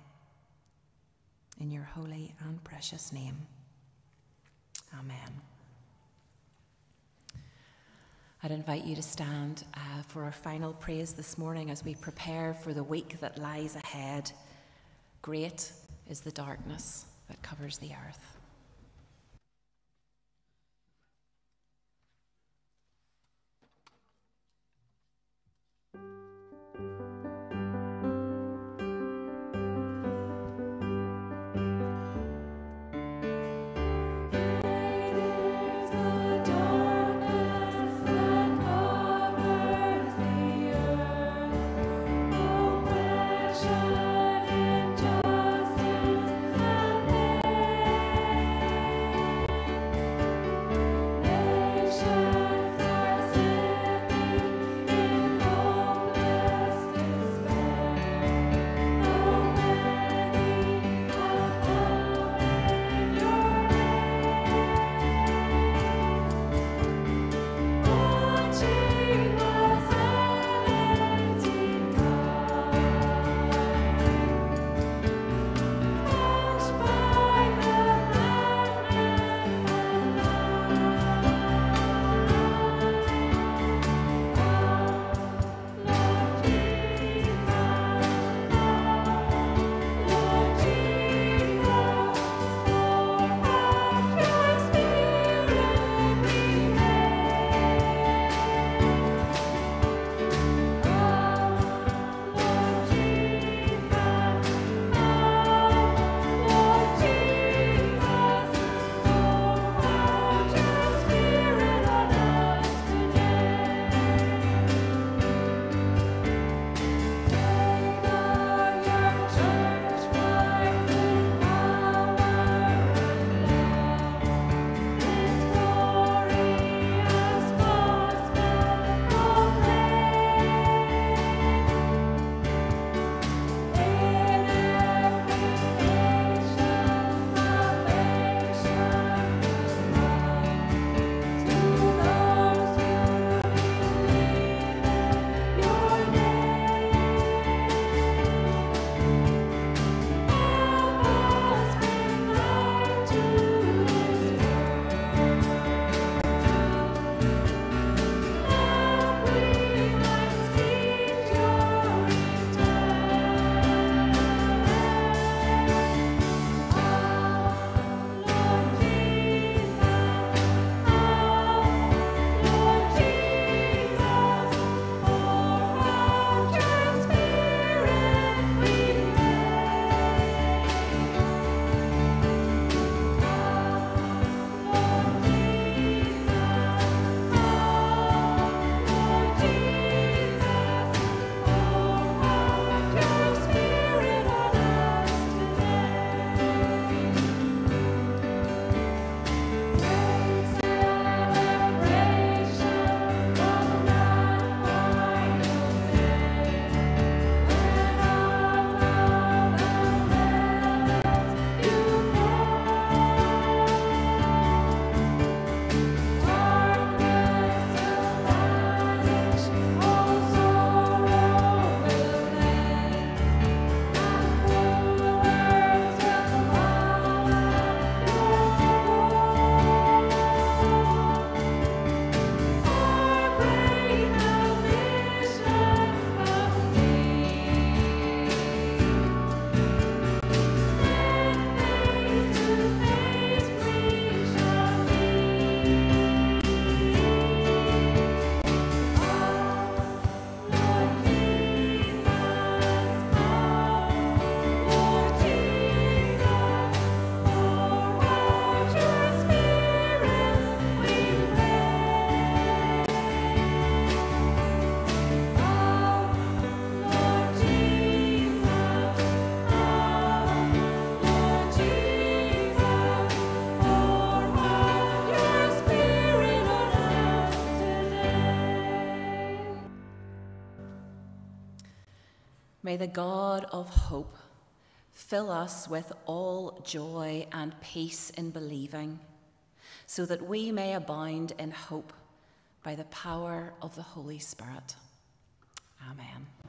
In your holy and precious name. Amen. I'd invite you to stand uh, for our final praise this morning as we prepare for the week that lies ahead. Great is the darkness that covers the earth. May the God of hope fill us with all joy and peace in believing, so that we may abound in hope by the power of the Holy Spirit. Amen.